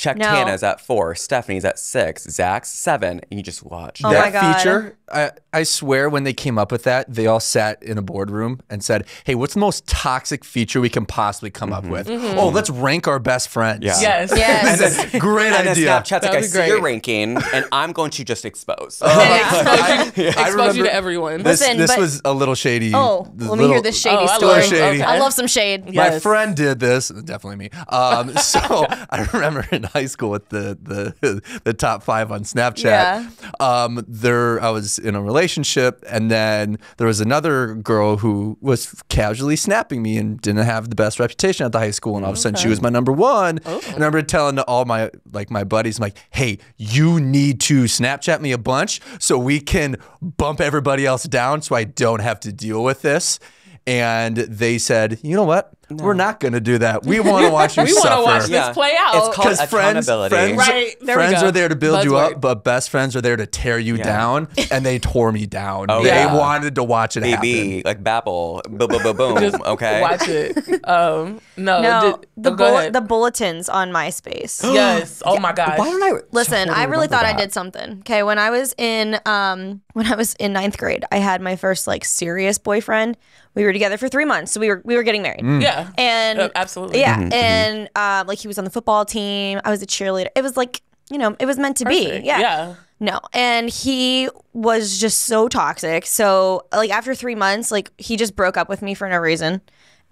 Check No. Tana's at four, Stephanie's at six, Zach's seven, and you just watch. Oh that my God. feature, I, I swear, when they came up with that, they all sat in a boardroom and said, "Hey, what's the most toxic feature we can possibly come up with? Oh, let's rank our best friends." Yeah. yes. *laughs* yes, great and then idea. Snapchat's like, I be see your ranking, and *laughs* I'm going to just expose. And I- *laughs* expose you, I expose you to everyone. This, Listen, this but- was a little shady. Oh, the let me hear this shady Oh, I story. love- shady. I love some shade. My friend did this, definitely me. Um, so I remember in high school with the the *laughs* the top five on Snapchat. Yeah. Um, there I was in a relationship, and then there was another girl who was casually snapping me and didn't have the best reputation at the high school, and all of a sudden she was my number one. Oh. And I remember telling all my like my buddies, I'm like, hey, you need to Snapchat me a bunch so we can bump everybody else down, so I don't have to deal with this. And they said, you know what? We're not going to do that. We want to watch you *laughs* We want suffer. to watch this Yeah. play out. It's called Because friends, accountability. friends, Right, there we friends go. are there to build you up, but best friends are there to tear you Yeah. down, and they tore me down. Oh, they yeah. wanted to watch it happen. Baby, like Babel, boom, boom, boom, boom. Just okay. watch it. *laughs* Um, no, No, did- the oh, bull- the bulletins on MySpace. *gasps* yes. Oh my gosh. Why don't I Listen, totally I really remember thought I did something. Okay, when I was in um when I was in ninth grade, I had my first like serious boyfriend. We were together for three months, so we were we were getting married. Yeah. And Uh, absolutely. yeah, Mm-hmm, and um, like he was on the football team. I was a cheerleader. It was like you know, it was meant to Perfect. be. Yeah. Yeah. No, and he was just so toxic. So like after three months, like he just broke up with me for no reason,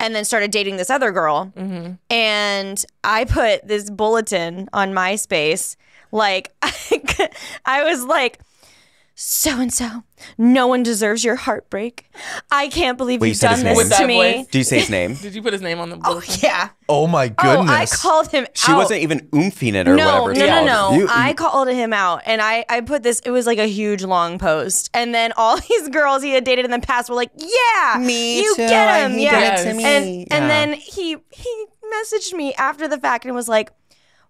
and then started dating this other girl. Mm-hmm. And I put this bulletin on MySpace, like *laughs* I was like. So and so, no one deserves your heartbreak. I can't believe Wait, you you've said done his this name? With to that me. voice? Do you say his name? *laughs* Did you put his name on the Oh yeah. Oh my goodness. Oh, I called him. She wasn't even oomping it or no, whatever. it's no, no, called. no. You- I called him out, and I I put this. It was like a huge long post, and then all *laughs* these girls he had dated in the past were like, "Yeah, Me you too. get I- him, he yeah." did it to me. And Yeah. and then he he messaged me after the fact and was like.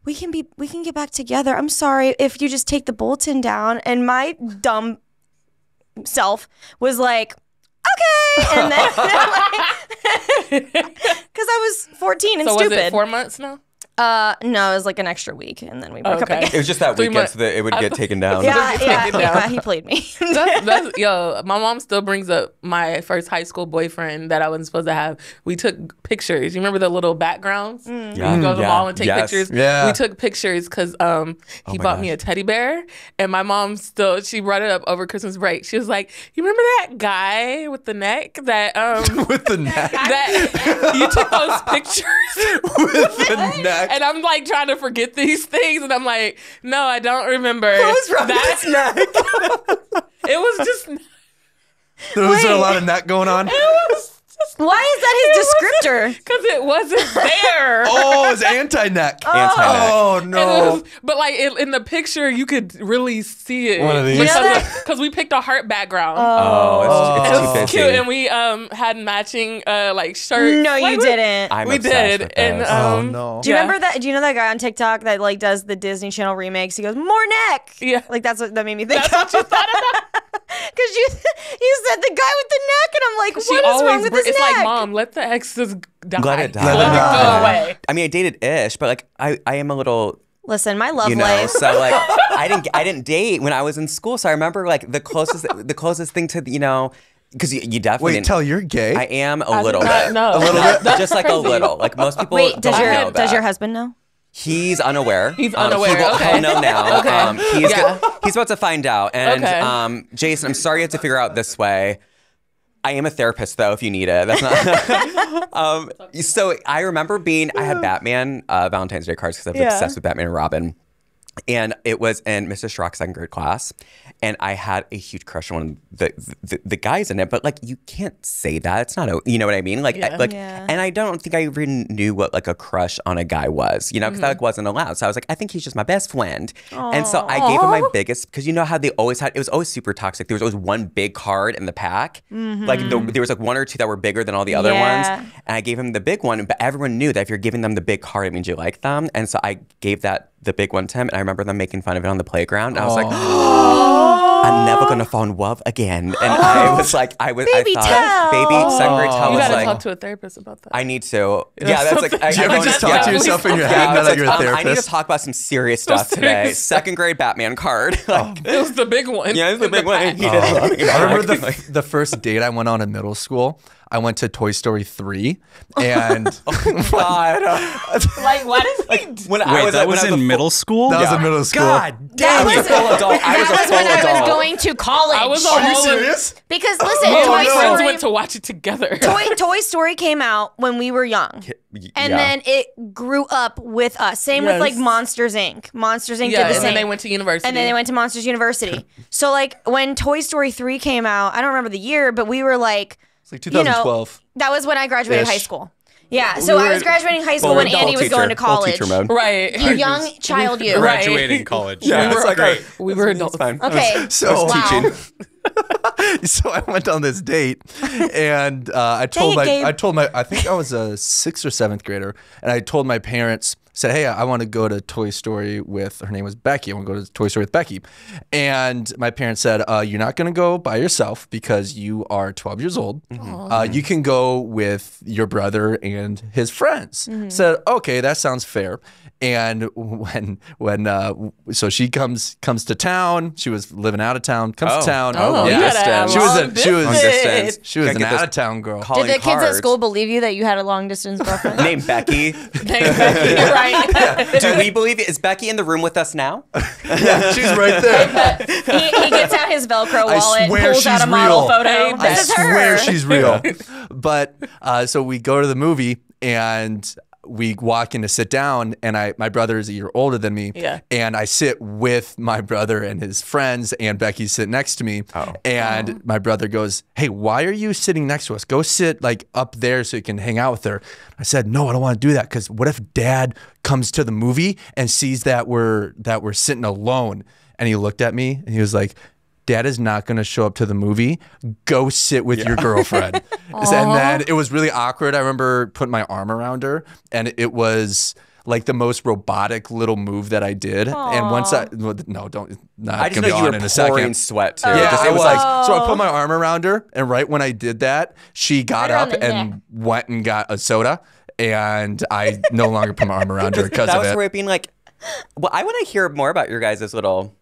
We can be we can get back together. I'm sorry if you just take the bulletin down and my dumb self was like okay and then *laughs* because *laughs* I was 14 and So was stupid. it four months now? Uh no, it was like an extra week and then we broke Okay. up again. It was just that *laughs* Three weekend months. so that it would get taken down. Yeah, Just yeah, take it yeah, he played me. *laughs* That's, that's, yo, my mom still brings up my first high school boyfriend that I wasn't supposed to have. We took pictures. You remember the little backgrounds? Mm. You can go to the Yeah. mall and take Yes. pictures. Yeah. We took pictures because um, he my bought me gosh. a teddy bear, and my mom still she brought it up over Christmas break. She was like, "You remember that guy with the neck that um." *laughs* with the neck, That you took those pictures, with the neck. *laughs* and I'm like trying to forget these things, and I'm like, no, I don't remember. What was wrong that. his neck? *laughs* It was just, There Was there a lot of neck going on? it was just Why is that his descriptor? because it wasn't *laughs* there. Oh, it's anti-neck. Anti-neck. Oh no! was- but like it, in the picture, you could really see it. One of these? You know that- because we picked a heart background. Oh, it's, it's it too cute, and we um had matching uh like shirts. No, you we- didn't. I'm we did, with and this. Oh um, no! do you yeah. remember that? Do you know that guy on TikTok that like does the Disney Channel remakes? He goes, "More neck." Yeah. like that's what that made me think. That's what you thought about. *laughs* Because you *laughs* you said the guy with the neck, and I'm like, what She is always wrong with br- his it's neck? like, mom, let the exes die. Let it die. Let it Let it die. go away. I mean, I dated Ish, but like I, I am a little, Listen, my love you know, life. so like *laughs* I didn't, I didn't date when I was in school. So I remember like the closest, *laughs* the closest thing to you know, because you, you definitely. Wait, tell you're gay. I am a I little bit. know. A little bit? just like a little. Like most people. Wait, does don't your know does your husband know? He's unaware. *laughs* He's Um, unaware, he will, okay. He'll know now. *laughs* Okay. Um, he's, Yeah. go- he's about to find out. And Okay. um, Jason, I'm sorry you have to figure out this way. I am a therapist, though. If you need it, that's not. *laughs* um, so I remember being. I had Batman uh, Valentine's Day cards because I was Yeah. obsessed with Batman and Robin. And it was in Mr. Schrock's second grade class, and I had a huge crush on one of the, the the guys in it. But like, you can't say that. It's not. a- You know what I mean? Like, I- like, Yeah. and I don't think I even knew what like a crush on a guy was. You know, because that mm-hmm. like, wasn't allowed. So I was like, I think he's just my best friend. And so I gave him my biggest because you know how they always had. It was always super toxic. There was always one big card in the pack. Like the, mm-hmm. there was like one or two that were bigger than all the other Yeah. ones. And I gave him the big one, but everyone knew that if you're giving them the big card, it means you like them. And so I gave that the big one to him, and I remember them making fun of it on the playground. And I was like, *gasps* I'm never gonna fall in love again. And I *gasps* was like, I was, Baby I thought, tell. baby, second grade tell You was gotta like, talk to a therapist about that. I need to. Yeah, that's like. I, Do you ever just talk yeah. to yourself in your Yeah, head now that like, you're a um, I need to therapist? talk about some serious stuff today. serious Second grade Batman card. *laughs* like, *laughs* it was the big one. yeah, it's the *laughs* in big one. He did I remember the the first date I went on in middle school. I went to Toy Story three, and *laughs* *laughs* God. Like, what is he? uh, When I Wait, was, that when was I in a full- middle school? that was in middle school. God damn That I was a full adult. I was a that full when I was going to college. I was Are you all serious? because *laughs* listen, Me and my Toy friends Story. went to watch it together. Toy, Toy Story came out when we were young. Y- And yeah. then it grew up with us. Same with like Monsters Inc. Monsters Inc. yeah, did the and same. then they went to university. and then they went to Monsters University. so like when Toy Story 3 came out, I don't remember the year, but we were like It's like you know, 2012. that was when I graduated Ish. high school. Yeah, so We I was graduating high school Full when Andy was teacher, going to college. teacher mode. right. You young child you. Right. Graduating college. Yeah, we it's were like, great. We were adults. fine. Okay. So wow. teaching. *laughs* so I went on this date, and uh, I told it, my Gabe. I told my I think I was a sixth or seventh grader, and I told my parents said, "Hey, I want to go to Toy Story with her name was Becky. I want to go to Toy Story with Becky," and my parents said, uh, "You're not going to go by yourself because you are 12 years old. Uh, you can go with your brother and his friends." Said, "Okay, that sounds fair." And *laughs* when when uh, so she comes comes to town. She was living out of town. Comes Oh. to town. Oh, you yeah. gotta She was a she was Long distance. *laughs* she was Gotta an out of town girl. Did the kids at school believe you that you had a long distance girlfriend? *laughs* Named Becky. right. Do we believe it? Is Becky in the room with us now? Yeah, she's right there. he, he gets out his Velcro wallet, pulls out she's a model real. photo. Hey, I is her. swear she's real. but uh, so we go to the movie and we walk in to sit down, and I my brother is a year older than me. Yeah. And I sit with my brother and his friends, and Becky's sitting next to me. Oh. And my brother goes, "Hey, why are you sitting next to us? Go sit like up there so you can hang out with her." I said, "No, I don't want to do that because what if Dad comes to the movie and sees that we're that we're sitting alone?" And he looked at me and he was like. Dad is not going to show up to the movie. Go sit with your girlfriend. *laughs* and then it was really awkward. I remember putting my arm around her, and it was like the most robotic little move that I did. And once I no, don't not I just gonna know be you on were in a pouring second. sweat too. Yeah, Just- I it was was. like so I put my arm around her, and right when I did that, she got Right up and neck. went and got a soda, and I no longer put my arm around her *laughs* because of it. that was it. where it being like. Well, I want to hear more about your guys' little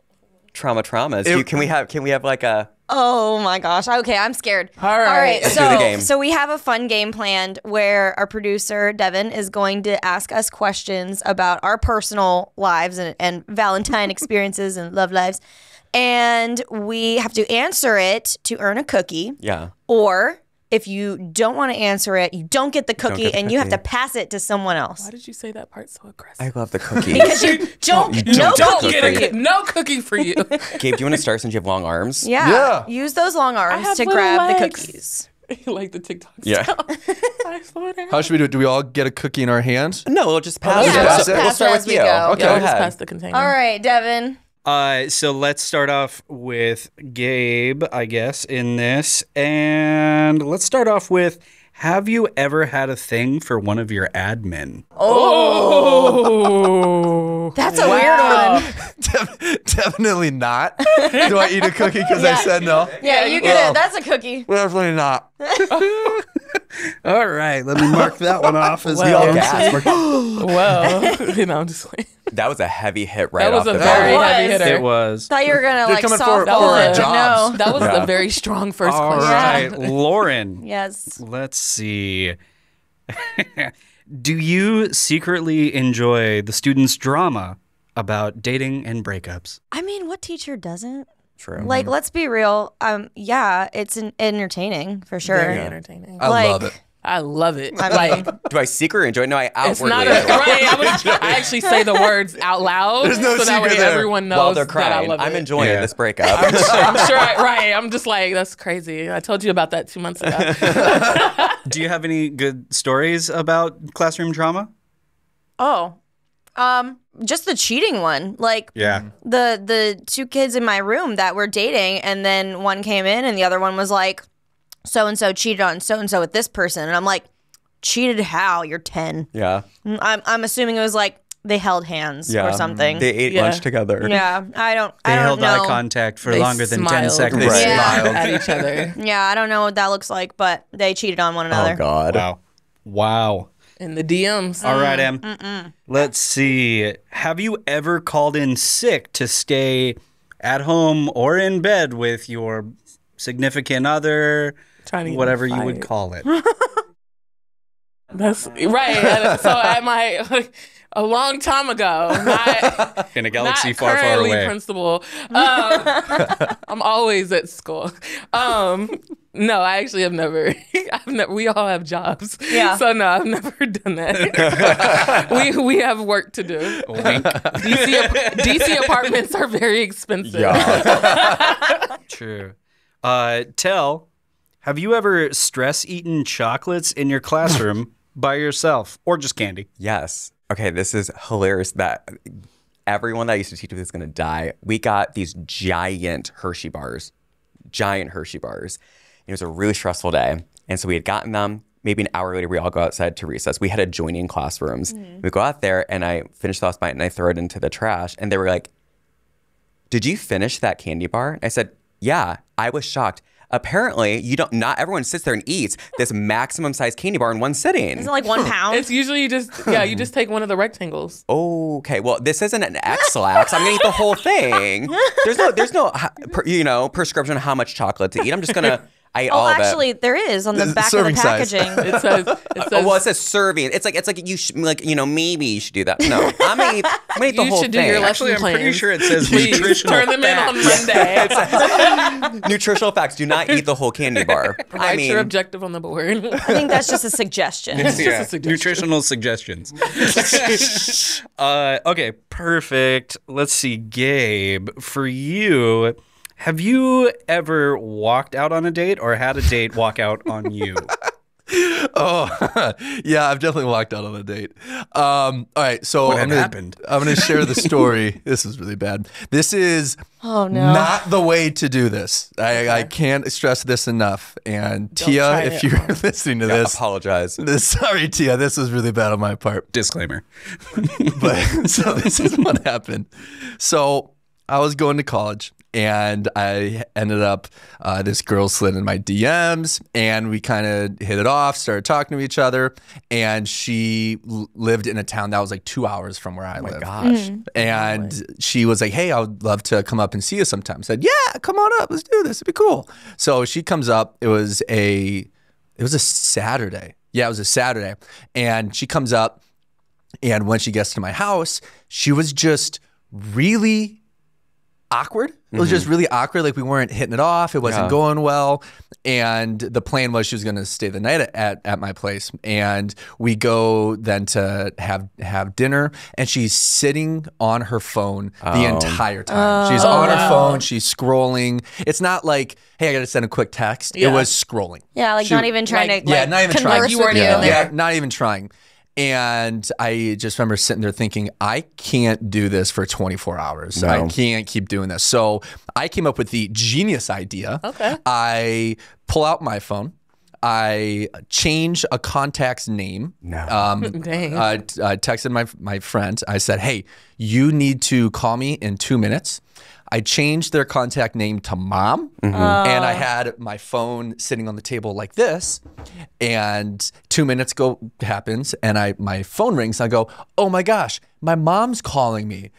trauma traumas. It- you, can we have can we have like a Oh my gosh. Okay, I'm scared. All right. All right. Let's So, do the game. so we have a fun game planned where our producer Devin is going to ask us questions about our personal lives and, and Valentine *laughs* experiences and love lives, and we have to answer it to earn a cookie. yeah? Or if you don't want to answer it, you don't get the cookie, get the and you have to pass it to someone else. Why did you say that part so aggressive? I love the *laughs* cookie. Because you don't, You no *laughs* don't Don't cookie. get cookie. No cookie for you. *laughs* Gabe, do you want to start since you have long arms? Yeah. Yeah. Use those long arms to little grab the legs. cookies. like the TikTok. Yeah. style. I swear to How should we do it? Do we all get a cookie in our hand? No, we'll just pass. Yeah, it. we'll just We'll start with as you. Okay. Yeah, we'll just pass the container. All right, Devin. Uh, so let's start off with Gabe, I guess, in this. And let's start off with Have you ever had a thing for one of your admin? Oh. *laughs* That's a weird one. *laughs* Def- definitely not. Do I eat a cookie because I said no? Yeah, you get Well. it. That's a cookie. Definitely not. *laughs* All right, let me mark that one off as Well. the all answer. gasped. you know, I'm just like, That was a heavy hit right that was off a the very It bat. heavy was. hitter. It was. Thought you were gonna They're like coming softball for- for it, but jobs. no. That was Yeah. a very strong first All question. right, Lauren. *laughs* Yes. Let's see. *laughs* Do you secretly enjoy the students' drama about dating and breakups? I mean, what teacher doesn't? True. Like, let's be real. Um, yeah, it's an entertaining for sure. Very entertaining. I like, love it. I love it. I like Do I secretly enjoy? it? No, I outwardly it's not a, enjoy. right. I, was, *laughs* I actually say the words out loud, There's no so that way there. everyone knows While they're that I crying, love I'm it. enjoying Yeah. this breakup. I'm sure. I, *laughs* right. I'm just like that's crazy. I told you about that two months ago. *laughs* Do you have any good stories about classroom drama? oh, um, just the cheating one. Like, Yeah. the the two kids in my room that were dating, and then one came in, and the other one was like, "So and so cheated on so and so with this person," and I'm like, "Cheated how? You're 10. yeah. Mm, I'm I'm assuming it was like they held hands Yeah. or something. They ate Yeah. lunch together. yeah, I don't. They I don't held know. eye contact for They longer than 10 smiled. seconds. They Yeah. smiled. at each other *laughs* Yeah, I don't know what that looks like, but they cheated on one oh, another. Oh God. Wow. Wow. in the DMs. All right, Em. Mm, mm, Let's see. Have you ever called in sick to stay at home or in bed with your significant other, Trying to get whatever you would call it? *laughs* That's right. So at *laughs* my a long time ago, not, *laughs* In a galaxy not far, far currently away. principal. Um, I'm always at school. Um, no, I actually have never. I've never. We all have jobs. Yeah. So no, I've never done that. we we have work to do. DC ap- DC apartments are very expensive. Yeah. True. Uh, tell, have you ever stress eaten chocolates in your classroom *laughs* by yourself or just candy? yes. Okay, this is hilarious that everyone that I used to teach with is going to die. We got these giant Hershey bars. giant Hershey bars. It was a really stressful day. And so we had gotten them. Maybe an hour later, we all go outside to recess. We had adjoining classrooms. Mm-hmm. We go out there, and I finish the last bite and I throw it into the trash. And they were like, Did you finish that candy bar? I said, Yeah. I was shocked. Apparently, you don't. Not everyone sits there and eats this maximum size candy bar in one sitting. Isn't it like one pound? It's usually you just yeah, you just take one of the rectangles. Okay, well, this isn't an Ex-Lax. I'm gonna eat the whole thing. *laughs* There's no, there's no, you know, prescription on how much chocolate to eat. I'm just gonna, I eat oh, all of actually, it. there is on the The back of the serving size. packaging. *laughs* It says it says Oh, well, it says serving. It's like it's like you should like you know maybe you should do that. No, I'm gonna eat, I'm gonna eat the You whole should do thing. your Actually, I'm pretty sure it says *laughs* Please nutritional turn them in on facts. Monday. *laughs* Nutritional facts: Do not eat the whole candy bar. I Write mean, your objective on the board. I think that's just a suggestion. It's just a suggestion. nutritional suggestions. uh, okay, perfect. Let's see, Gabe. For you, have you ever walked out on a date or had a date walk out on you? *laughs* Oh, *laughs* yeah, I've definitely walked out on a date. Um, all right, so What I'm gonna, happened? I'm going to share the *laughs* story. this is really bad. This is Oh, no. not the way to do this. I, I can't stress this enough. And Tia, if you're listening to this, I apologize. this, sorry, Tia, this was really bad on my part. Disclaimer. but so this is what happened. So I was going to college and I ended up, uh, this girl slid in my DMs and we kind of hit it off, started talking to each other. And she lived in a town that was like two hours from where I live. Gosh, And she was like, Hey, I would love to come up and see you sometime. I said, Yeah, come on up. Let's do this. It'd be cool. So she comes up. It was a it was a Saturday. Yeah, it was a Saturday. And she comes up and when she gets to my house, she was just really awkward. It was just mm-hmm. really awkward. Like we weren't hitting it off. It wasn't Yeah. going well. And the plan was she was going to stay the night at, at my place. And we go then to have have dinner. And she's sitting on her phone the oh. entire time. Oh, she's on her phone. She's scrolling. It's not like, hey, I got to send a quick text. It was scrolling. Yeah, like She- not even trying like- to yeah, not even trying. You weren't you. even there. Yeah, not even trying. And I just remember sitting there thinking, I can't do this for 24 hours. I can't keep doing this. So I came up with the genius idea. Okay. I pull out my phone. I change a contact's name. No. Um, *laughs* Dang. I, I texted my my friend. I said, "Hey, you need to call me in two minutes." I changed their contact name to mom, and I had my phone sitting on the table like this. And two minutes go happens, and I my phone rings. And I go, "Oh my gosh, my mom's calling me."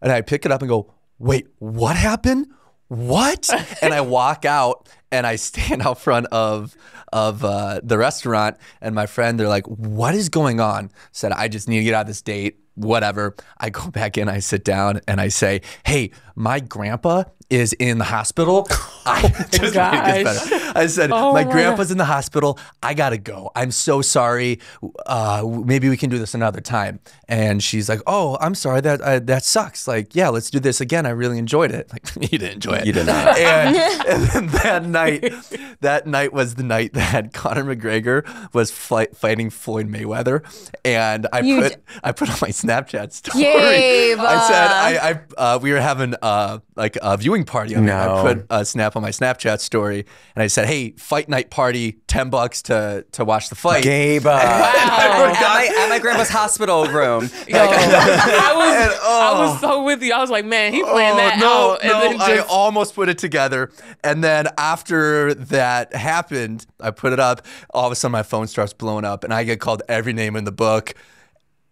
And I pick it up and go, wait, what happened? What? *laughs* and I walk out and I stand out front of of uh, the restaurant and my friend, they're like, what is going on? Said, I just need to get out of this date. Whatever. I go back in, I sit down and I say, Hey, my grandpa is in the hospital. *laughs* I *laughs* just made it gosh. better. I said, Oh my my grandpa's in the hospital. I gotta go. I'm so sorry. Uh, maybe we can do this another time. And she's like, "Oh, I'm sorry. That uh, that sucks. Like, yeah, let's do this again. I really enjoyed it. Like, *laughs* you didn't enjoy it. You did not. And, and then that night, that night was the night that Conor McGregor was fight, fighting Floyd Mayweather, and I You put d- I put on my Snapchat story. Gabe, I said. I, I uh, we were having uh, like a viewing party. of it. I put a snap on my Snapchat story, and I said, "Hey, fight night party, ten bucks to to watch the fight." Gabe. uh, *laughs* at, my, at my grandpa's hospital room. *laughs* Yo, *laughs* I was And, oh. I was so with you. I was like, man, he playing Oh, that no, out. And no, then I almost put it together. And then after that happened, I put it up. All of a sudden, my phone starts blowing up, and I get called every name in the book.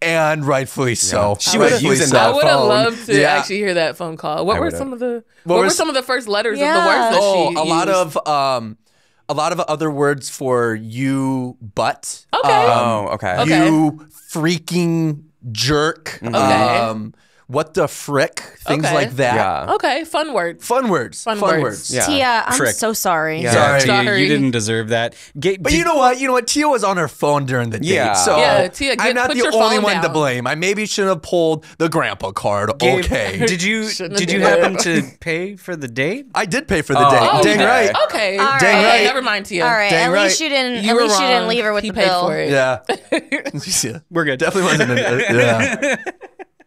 And rightfully so. She was using so. I would have loved to Yeah. actually hear that phone call. What I were would've. some of the What what, were some of the first letters of the Yeah. words that Oh, she a lot of um, a lot of other words for you, but Okay. um, Oh, okay. Okay. you freaking jerk. Okay. Um, what the frick? Things Okay. like that. Yeah. Okay, fun words. Fun words. Fun Fun, words. words. Yeah. Tia, I'm Frick. so sorry. Yeah. Sorry. Tia, Sorry. you didn't deserve that. Ga- But did- you know what? You know what? Tia was on her phone during the date, Yeah. so Yeah, Tia, get- I'm not the only phone one to blame. I maybe should have pulled the grandpa card. Gabe, okay, *laughs* Did you did you happen to pay for the date? I did pay for the Oh, date. oh, Dang okay. right. Okay. All Okay, right. Never mind, Tia. All right. Dang at right. least you didn't. You at least you didn't leave her with he the paid bill. Yeah. *laughs* yeah. We're good. Definitely wasn't. A, *laughs* yeah.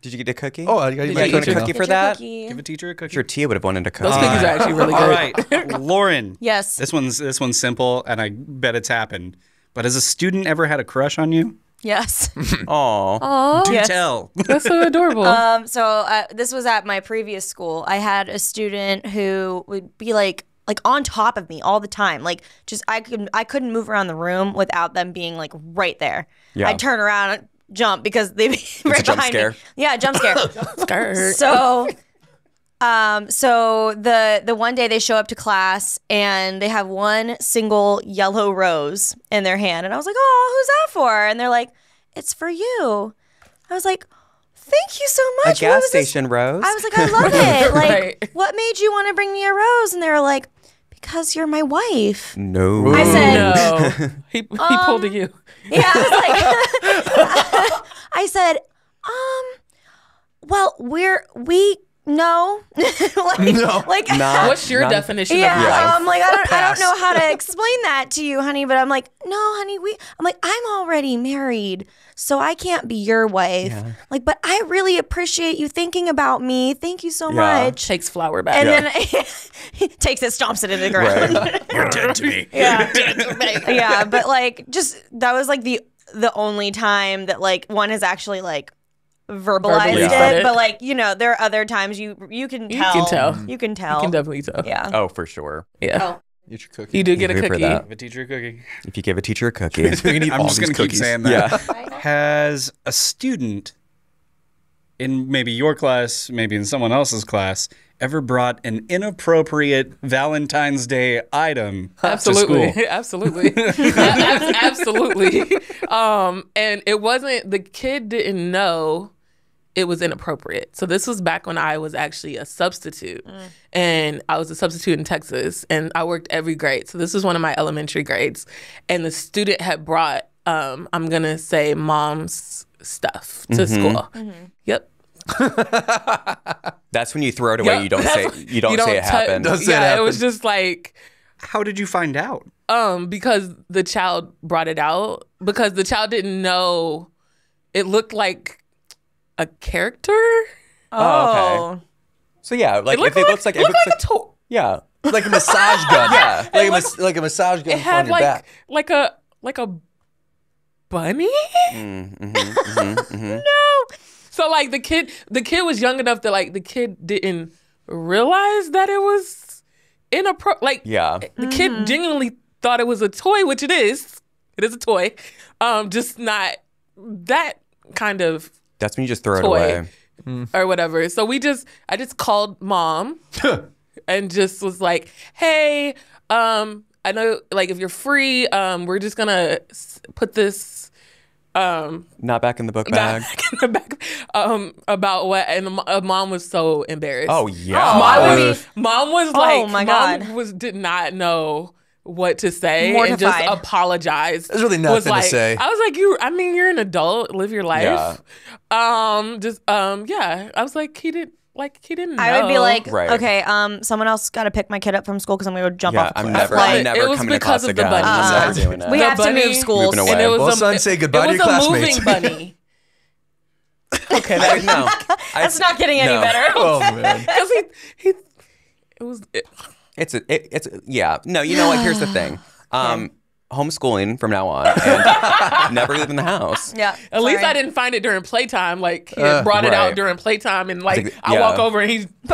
Did you get a cookie? Oh, I got Did my you want a your- cookie Get for your that? cookie. Give a teacher a cookie. Sure, Tia would have wanted a cookie. Those cookies are actually really good. right, *laughs* Lauren. Yes. This one's this one's simple, and I bet it's happened. But has a student ever had a crush on you? Yes. *laughs* Aw. Do Yes. tell. *laughs* That's so adorable. Um, so uh, this was at my previous school. I had a student who would be like like on top of me all the time. Like just I could I couldn't move around the room without them being like right there. Yeah. I'd turn around and jump because they'd *laughs* be right jump behind scare. me. Yeah, jump scare. *laughs* Skirt. *laughs* so um so the the one day they show up to class and they have one single yellow rose in their hand and I was like, "Oh, who's that for?" And they're like, "It's for you." I was like, "Thank you so much." What gas was this- station rose. I was like, "I love it." Like, Right. what made you want to bring me a rose? And they were like, "Because you're my wife." no. I said, no. he, he pulled Um, a you. Yeah, I was like, *laughs* I said, um, well, we're we no, *laughs* like, No. like, Not- *laughs* What's your not- definition yeah, of your life? I'm like, I don't, I don't know how to explain that to you, honey. But I'm like, no, honey, we. I'm like, I'm already married, so I can't be your wife. Yeah. Like, but I really appreciate you thinking about me. Thank you so Yeah. much. Takes flower back. And then *laughs* he takes it, stomps it in the ground. Right. *laughs* You're dead to me. *laughs* Yeah. yeah, but like just that was like the the only time that like one has actually like verbalized Verbally it, but like you know there are other times you you can tell. You can tell. you can tell you can definitely tell. yeah Oh, for sure. Yeah. Oh. Eat your cookie. You do get a Here for cookie. that. Give a teacher a cookie. If you give a teacher a cookie. *laughs* We can eat I'm just gonna keep saying that. yeah. *laughs* Has a student in maybe your class, maybe in someone else's class, ever brought an inappropriate Valentine's Day item Absolutely, to school? absolutely, *laughs* A- absolutely. Um, and it wasn't the kid didn't know it was inappropriate. So this was back when I was actually a substitute, and I was a substitute in Texas, and I worked every grade. So this was one of my elementary grades, and the student had brought, um, I'm gonna say, mom's stuff to school. Yep. *laughs* That's when you throw it away. Yep. You don't say That's- you don't say it tou- happened. Don't say it yeah, it was just like How did you find out? Um, because the child brought it out because the child didn't know it looked like a character. Oh, okay. So yeah, like It if it like, looks like, it it looked looks like like, a toy. yeah, like a massage *laughs* gun. Yeah. like a, mas- like a massage gun It had like back. like a like a bunny. Mm-hmm, *laughs* no. So like the kid, the kid was young enough that like the kid didn't realize that it was inappropriate. Like yeah. the kid genuinely thought it was a toy, which it is. It is a toy. Um, just not that kind of That's when you just throw it Toy. away. or whatever. So we just, I just called mom *laughs* and just was like, "Hey, um, I know, like, if you're free, um, we're just gonna put this um Not back in the book *laughs* bag. back in the back um about what." And the uh, mom was so embarrassed. Oh yeah. Oh, mom was, be- mom was Oh, like, my mom God. was did not know what to say and just Mortified. apologized. There's really Was nothing to like- say. I was like, you. I mean, you're an adult. Live your life. Yeah. Um. Just um. Yeah. I was like, he didn't like. He didn't. I would be like, Right. okay, um, someone else got to pick my kid up from school because I'm gonna go jump Yeah, off a I'm never, Like, I'm It never was coming to class of the again. bunny. I'm Uh, doing that. we The have to move schools. And it was Well, a, son, say goodbye it to was a classmates. moving *laughs* bunny. okay, that, no. *laughs* That's not getting any no. better. oh man. *laughs* Because he, he, it was. It, It's a, it, it's a- yeah. No, you know what? Here's the thing. *sighs* Um, homeschooling from now on, and *laughs* never in the house. Yeah. at least. I didn't find it during playtime. Like he Uh, brought it out during playtime, and like think- I yeah. walk over and he's *laughs* *laughs*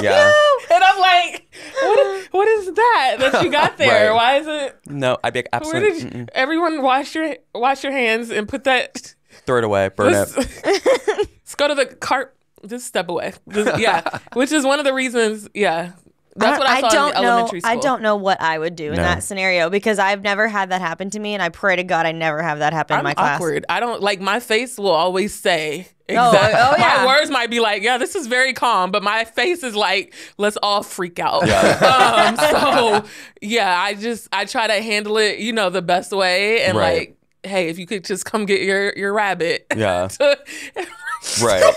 Yeah. and I'm like, what? What is that that you got there? Right. Why is it? No, I'd be like, Where did absolutely. you, everyone wash your wash your hands and put that? Throw it away, burn it. Let's, let's go to the cart. Just step away. Just- yeah, which is one of the reasons. Yeah, that's what I, saw don't in know. elementary school. I don't know what I would do in No. that scenario because I've never had that happen to me, and I pray to God I never have that happen I'm in my class. awkward. I don't like my face will always say. Oh, Exactly. oh, yeah. My words might be like, "Yeah, this is very calm," but my face is like, "Let's all freak out." *laughs* um, so, yeah, I just I try to handle it, you know, the best way, and Right. like, hey, if you could just come get your your rabbit. Yeah. *laughs* to- Right.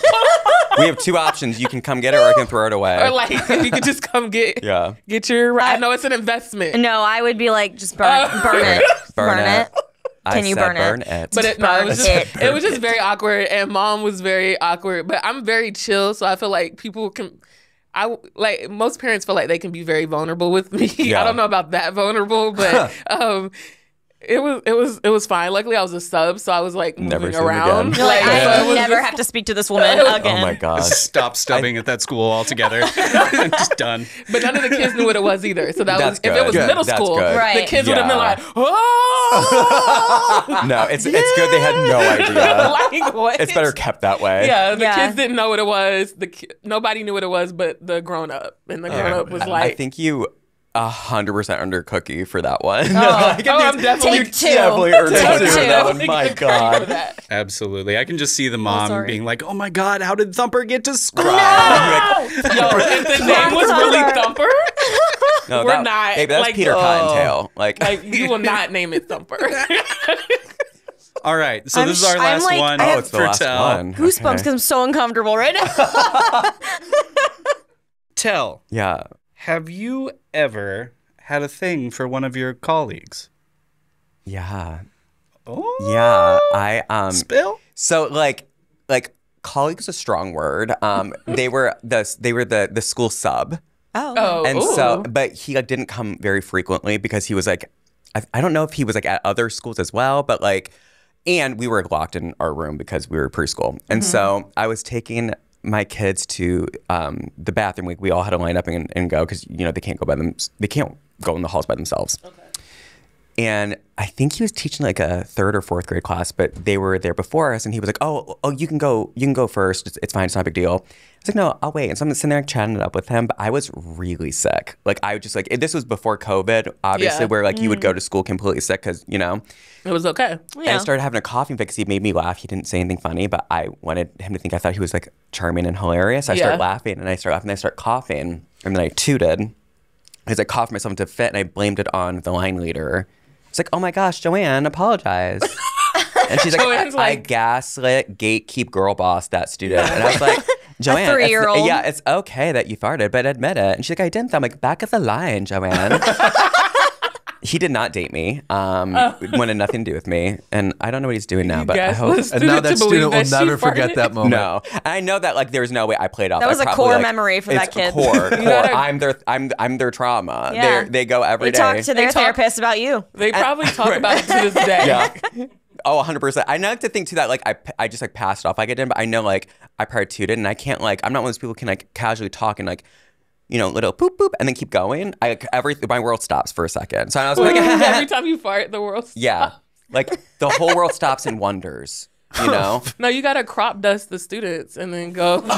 we have two options. You can come get it, or I can throw it away. or like, if *laughs* you could just come get yeah. get your. I know it's an investment. No, I would be like, just burn, burn it, Burn it. I Can you said burn it? burn it. But it, no, it was Burn just it was just very awkward, and mom was very awkward. But I'm very chill, so I feel like people can. I like most parents feel like they can be very vulnerable with me. *laughs* Yeah. I don't know about that vulnerable, but *laughs* um, it was it was it was fine. Luckily, I was a sub, so I was like Never moving seen them around. again. Like, so I it was never just- have to speak to this woman *laughs* oh again. oh my god! *laughs* Stop stubbing at that school altogether. *laughs* Just done. But none of the kids knew what it was either. So that That's was if it was good. middle That's school, good. the Right. kids would have been like, "Oh, No, it's it's good they had no idea. like what?" It's better kept that way. Yeah, the Yeah. kids didn't know what it was. The ki- nobody knew what it was, but the grown up and the grown up was like, I think you a hundred percent under cookie for that one. Oh, *laughs* Like, oh, I'm definitely Take two. definitely earned Take cookie for that one. *laughs* My the credit for God. Absolutely. I can just see the oh, mom sorry. being like, oh my God, how did Thumper get to school? *laughs* Yo, if the name was really Thumper, No, We're that, not, Hey, that's like, Peter oh. Cottontail. Like, like you will not name it Thumper. All right. So I'm this is our sh- last like- one I oh, have- oh, it's the last Tell. one. Goosebumps because I'm so uncomfortable right now. Tell, Yeah. have you ever had a thing for one of your colleagues? Yeah. Oh, Yeah. I um Spill? so like like colleague is a strong word. Um *laughs* they were the they were the the school sub. oh. Oh, And ooh. so, but he like, didn't come very frequently because he was like, I, I don't know if he was like at other schools as well, but like, and we were locked in our room because we were preschool. And so I was taking my kids to um, the bathroom. We, we all had to line up and, and go because, you know, they can't go by them. They can't go in the halls by themselves. And I think he was teaching like a third or fourth grade class, but they were there before us. And he was like, "Oh, oh, you can go, you can go first. It's, it's fine. It's not a big deal." I was like, "No, I'll wait." And so I'm sitting there chatting it up with him, but I was really sick. Like I just like this was before COVID, obviously, Yeah. where like you would mm. go to school completely sick because you know. it was okay. And I started having a coughing fit because he made me laugh. He didn't say anything funny, but I wanted him to think I thought he was like charming and hilarious. I Yeah. start laughing and I start laughing and I start coughing and then I tooted because I coughed myself into fit and I blamed it on the line leader. It's like, oh my gosh, Joanne, apologize. *laughs* and she's like, I, like- I gaslit, gatekeep, girl boss that student. And I was *laughs* like, Joanne, it's- three-year-old. yeah, it's okay that you farted, but admit it. And she's like, I didn't. I'm like, back of the line, Joanne. *laughs* he did not date me. Um, wanted nothing to do with me, and I don't know what he's doing now. But I hope. And now that student will that she never forget farted. that moment. No, I know that like there's no way I played off. That was a probably, core like, memory for that kid. Core, *laughs* core. I'm their, I'm, I'm their trauma. Yeah. They they go every They day. talk to their They talk- therapist about you. They probably talk *laughs* about it to this day. yeah. Oh, 100 percent. I know to think too that like I, I just like passed off like I did, but I know like I probably tooted, and I can't like I'm not one of those people who can like casually talk and like. You know, little poop poop, and then keep going. I like, every my world stops for a second. So I was like, *laughs* Every time you fart, the world. yeah, like the whole world stops and wonders. You *laughs* know, No, you gotta crop dust the students and then go. *laughs*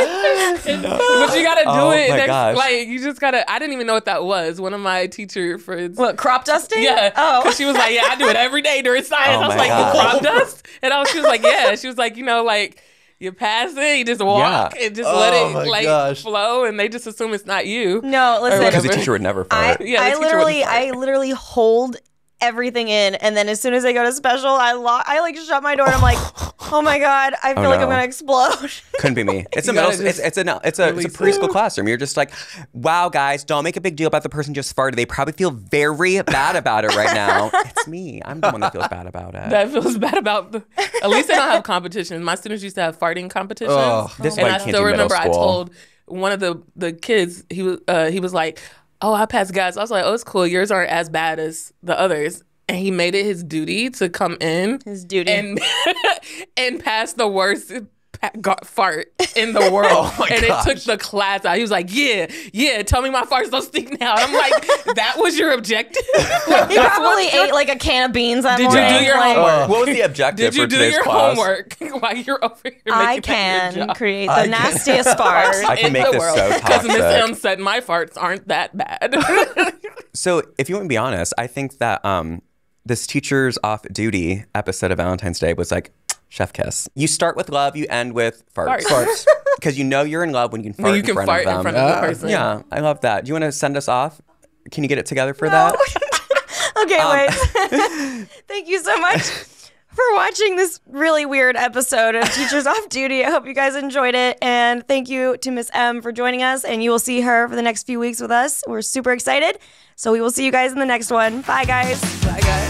but you gotta do Oh, it. my next- gosh. Like you just gotta. I didn't even know what that was. One of my teacher friends. What, crop dusting? Yeah. Oh. Because she was like, yeah, I do it every day during science. Oh I was like, God. you crop dust? And I was, she was like, yeah. She was like, you know, like you pass it, you just walk Yeah. and just Oh let it like gosh. flow, and they just assume it's not you. No, listen. because the teacher would never I. Yeah, I literally. I literally hold everything in, and then as soon as I go to special, I lo- I like shut my door, and I'm like, *laughs* oh my god, I feel Oh, like I'm gonna explode. *laughs* Couldn't be me. It's a middle. gotta It's, it's a it's a it's a preschool it. classroom. You're just like, wow, guys, don't make a big deal about the person just farted. They probably feel very bad about it right now. *laughs* it's me. I'm the one that feels bad about it. That feels bad about the. At least I don't have competitions. My students used to have farting competitions. Oh. This is and why you I can't still do middle remember I told one of the the kids he was uh, he was like, "Oh, I passed guys." I was like, "Oh, it's cool. Yours aren't as bad as the others." And he made it his duty to come in His duty. and *laughs* and pass the worst pa- ga- fart in the *laughs* world. my and gosh. it took the class out. He was like, "Yeah, yeah, tell me my farts don't stink now." And I'm like, "That was your objective." *laughs* he probably ate like a can of beans that Did you do your like, homework? what was the objective Did you for do your class? homework *laughs* while you're over here making I that your can job? create the I nastiest farts. I can in make the this world. so Because Miss. M said my farts aren't that bad. So, if you want to be honest, I think that um, this teacher's off duty episode of Valentine's Day was like chef kiss. You start with love, you end with farts. *laughs* Farts. Because you know you're in love when you can fart when you in can front fart of them. in front of the person. Yeah, I love that. Do you want to send us off? Can you get it together for that? *laughs* okay, Um, wait. *laughs* Thank you so much for watching this really weird episode of Teachers Off Duty. I hope you guys enjoyed it. And thank you to Miss M for joining us. And you will see her for the next few weeks with us. We're super excited. So we will see you guys in the next one. Bye, guys. Bye, guys.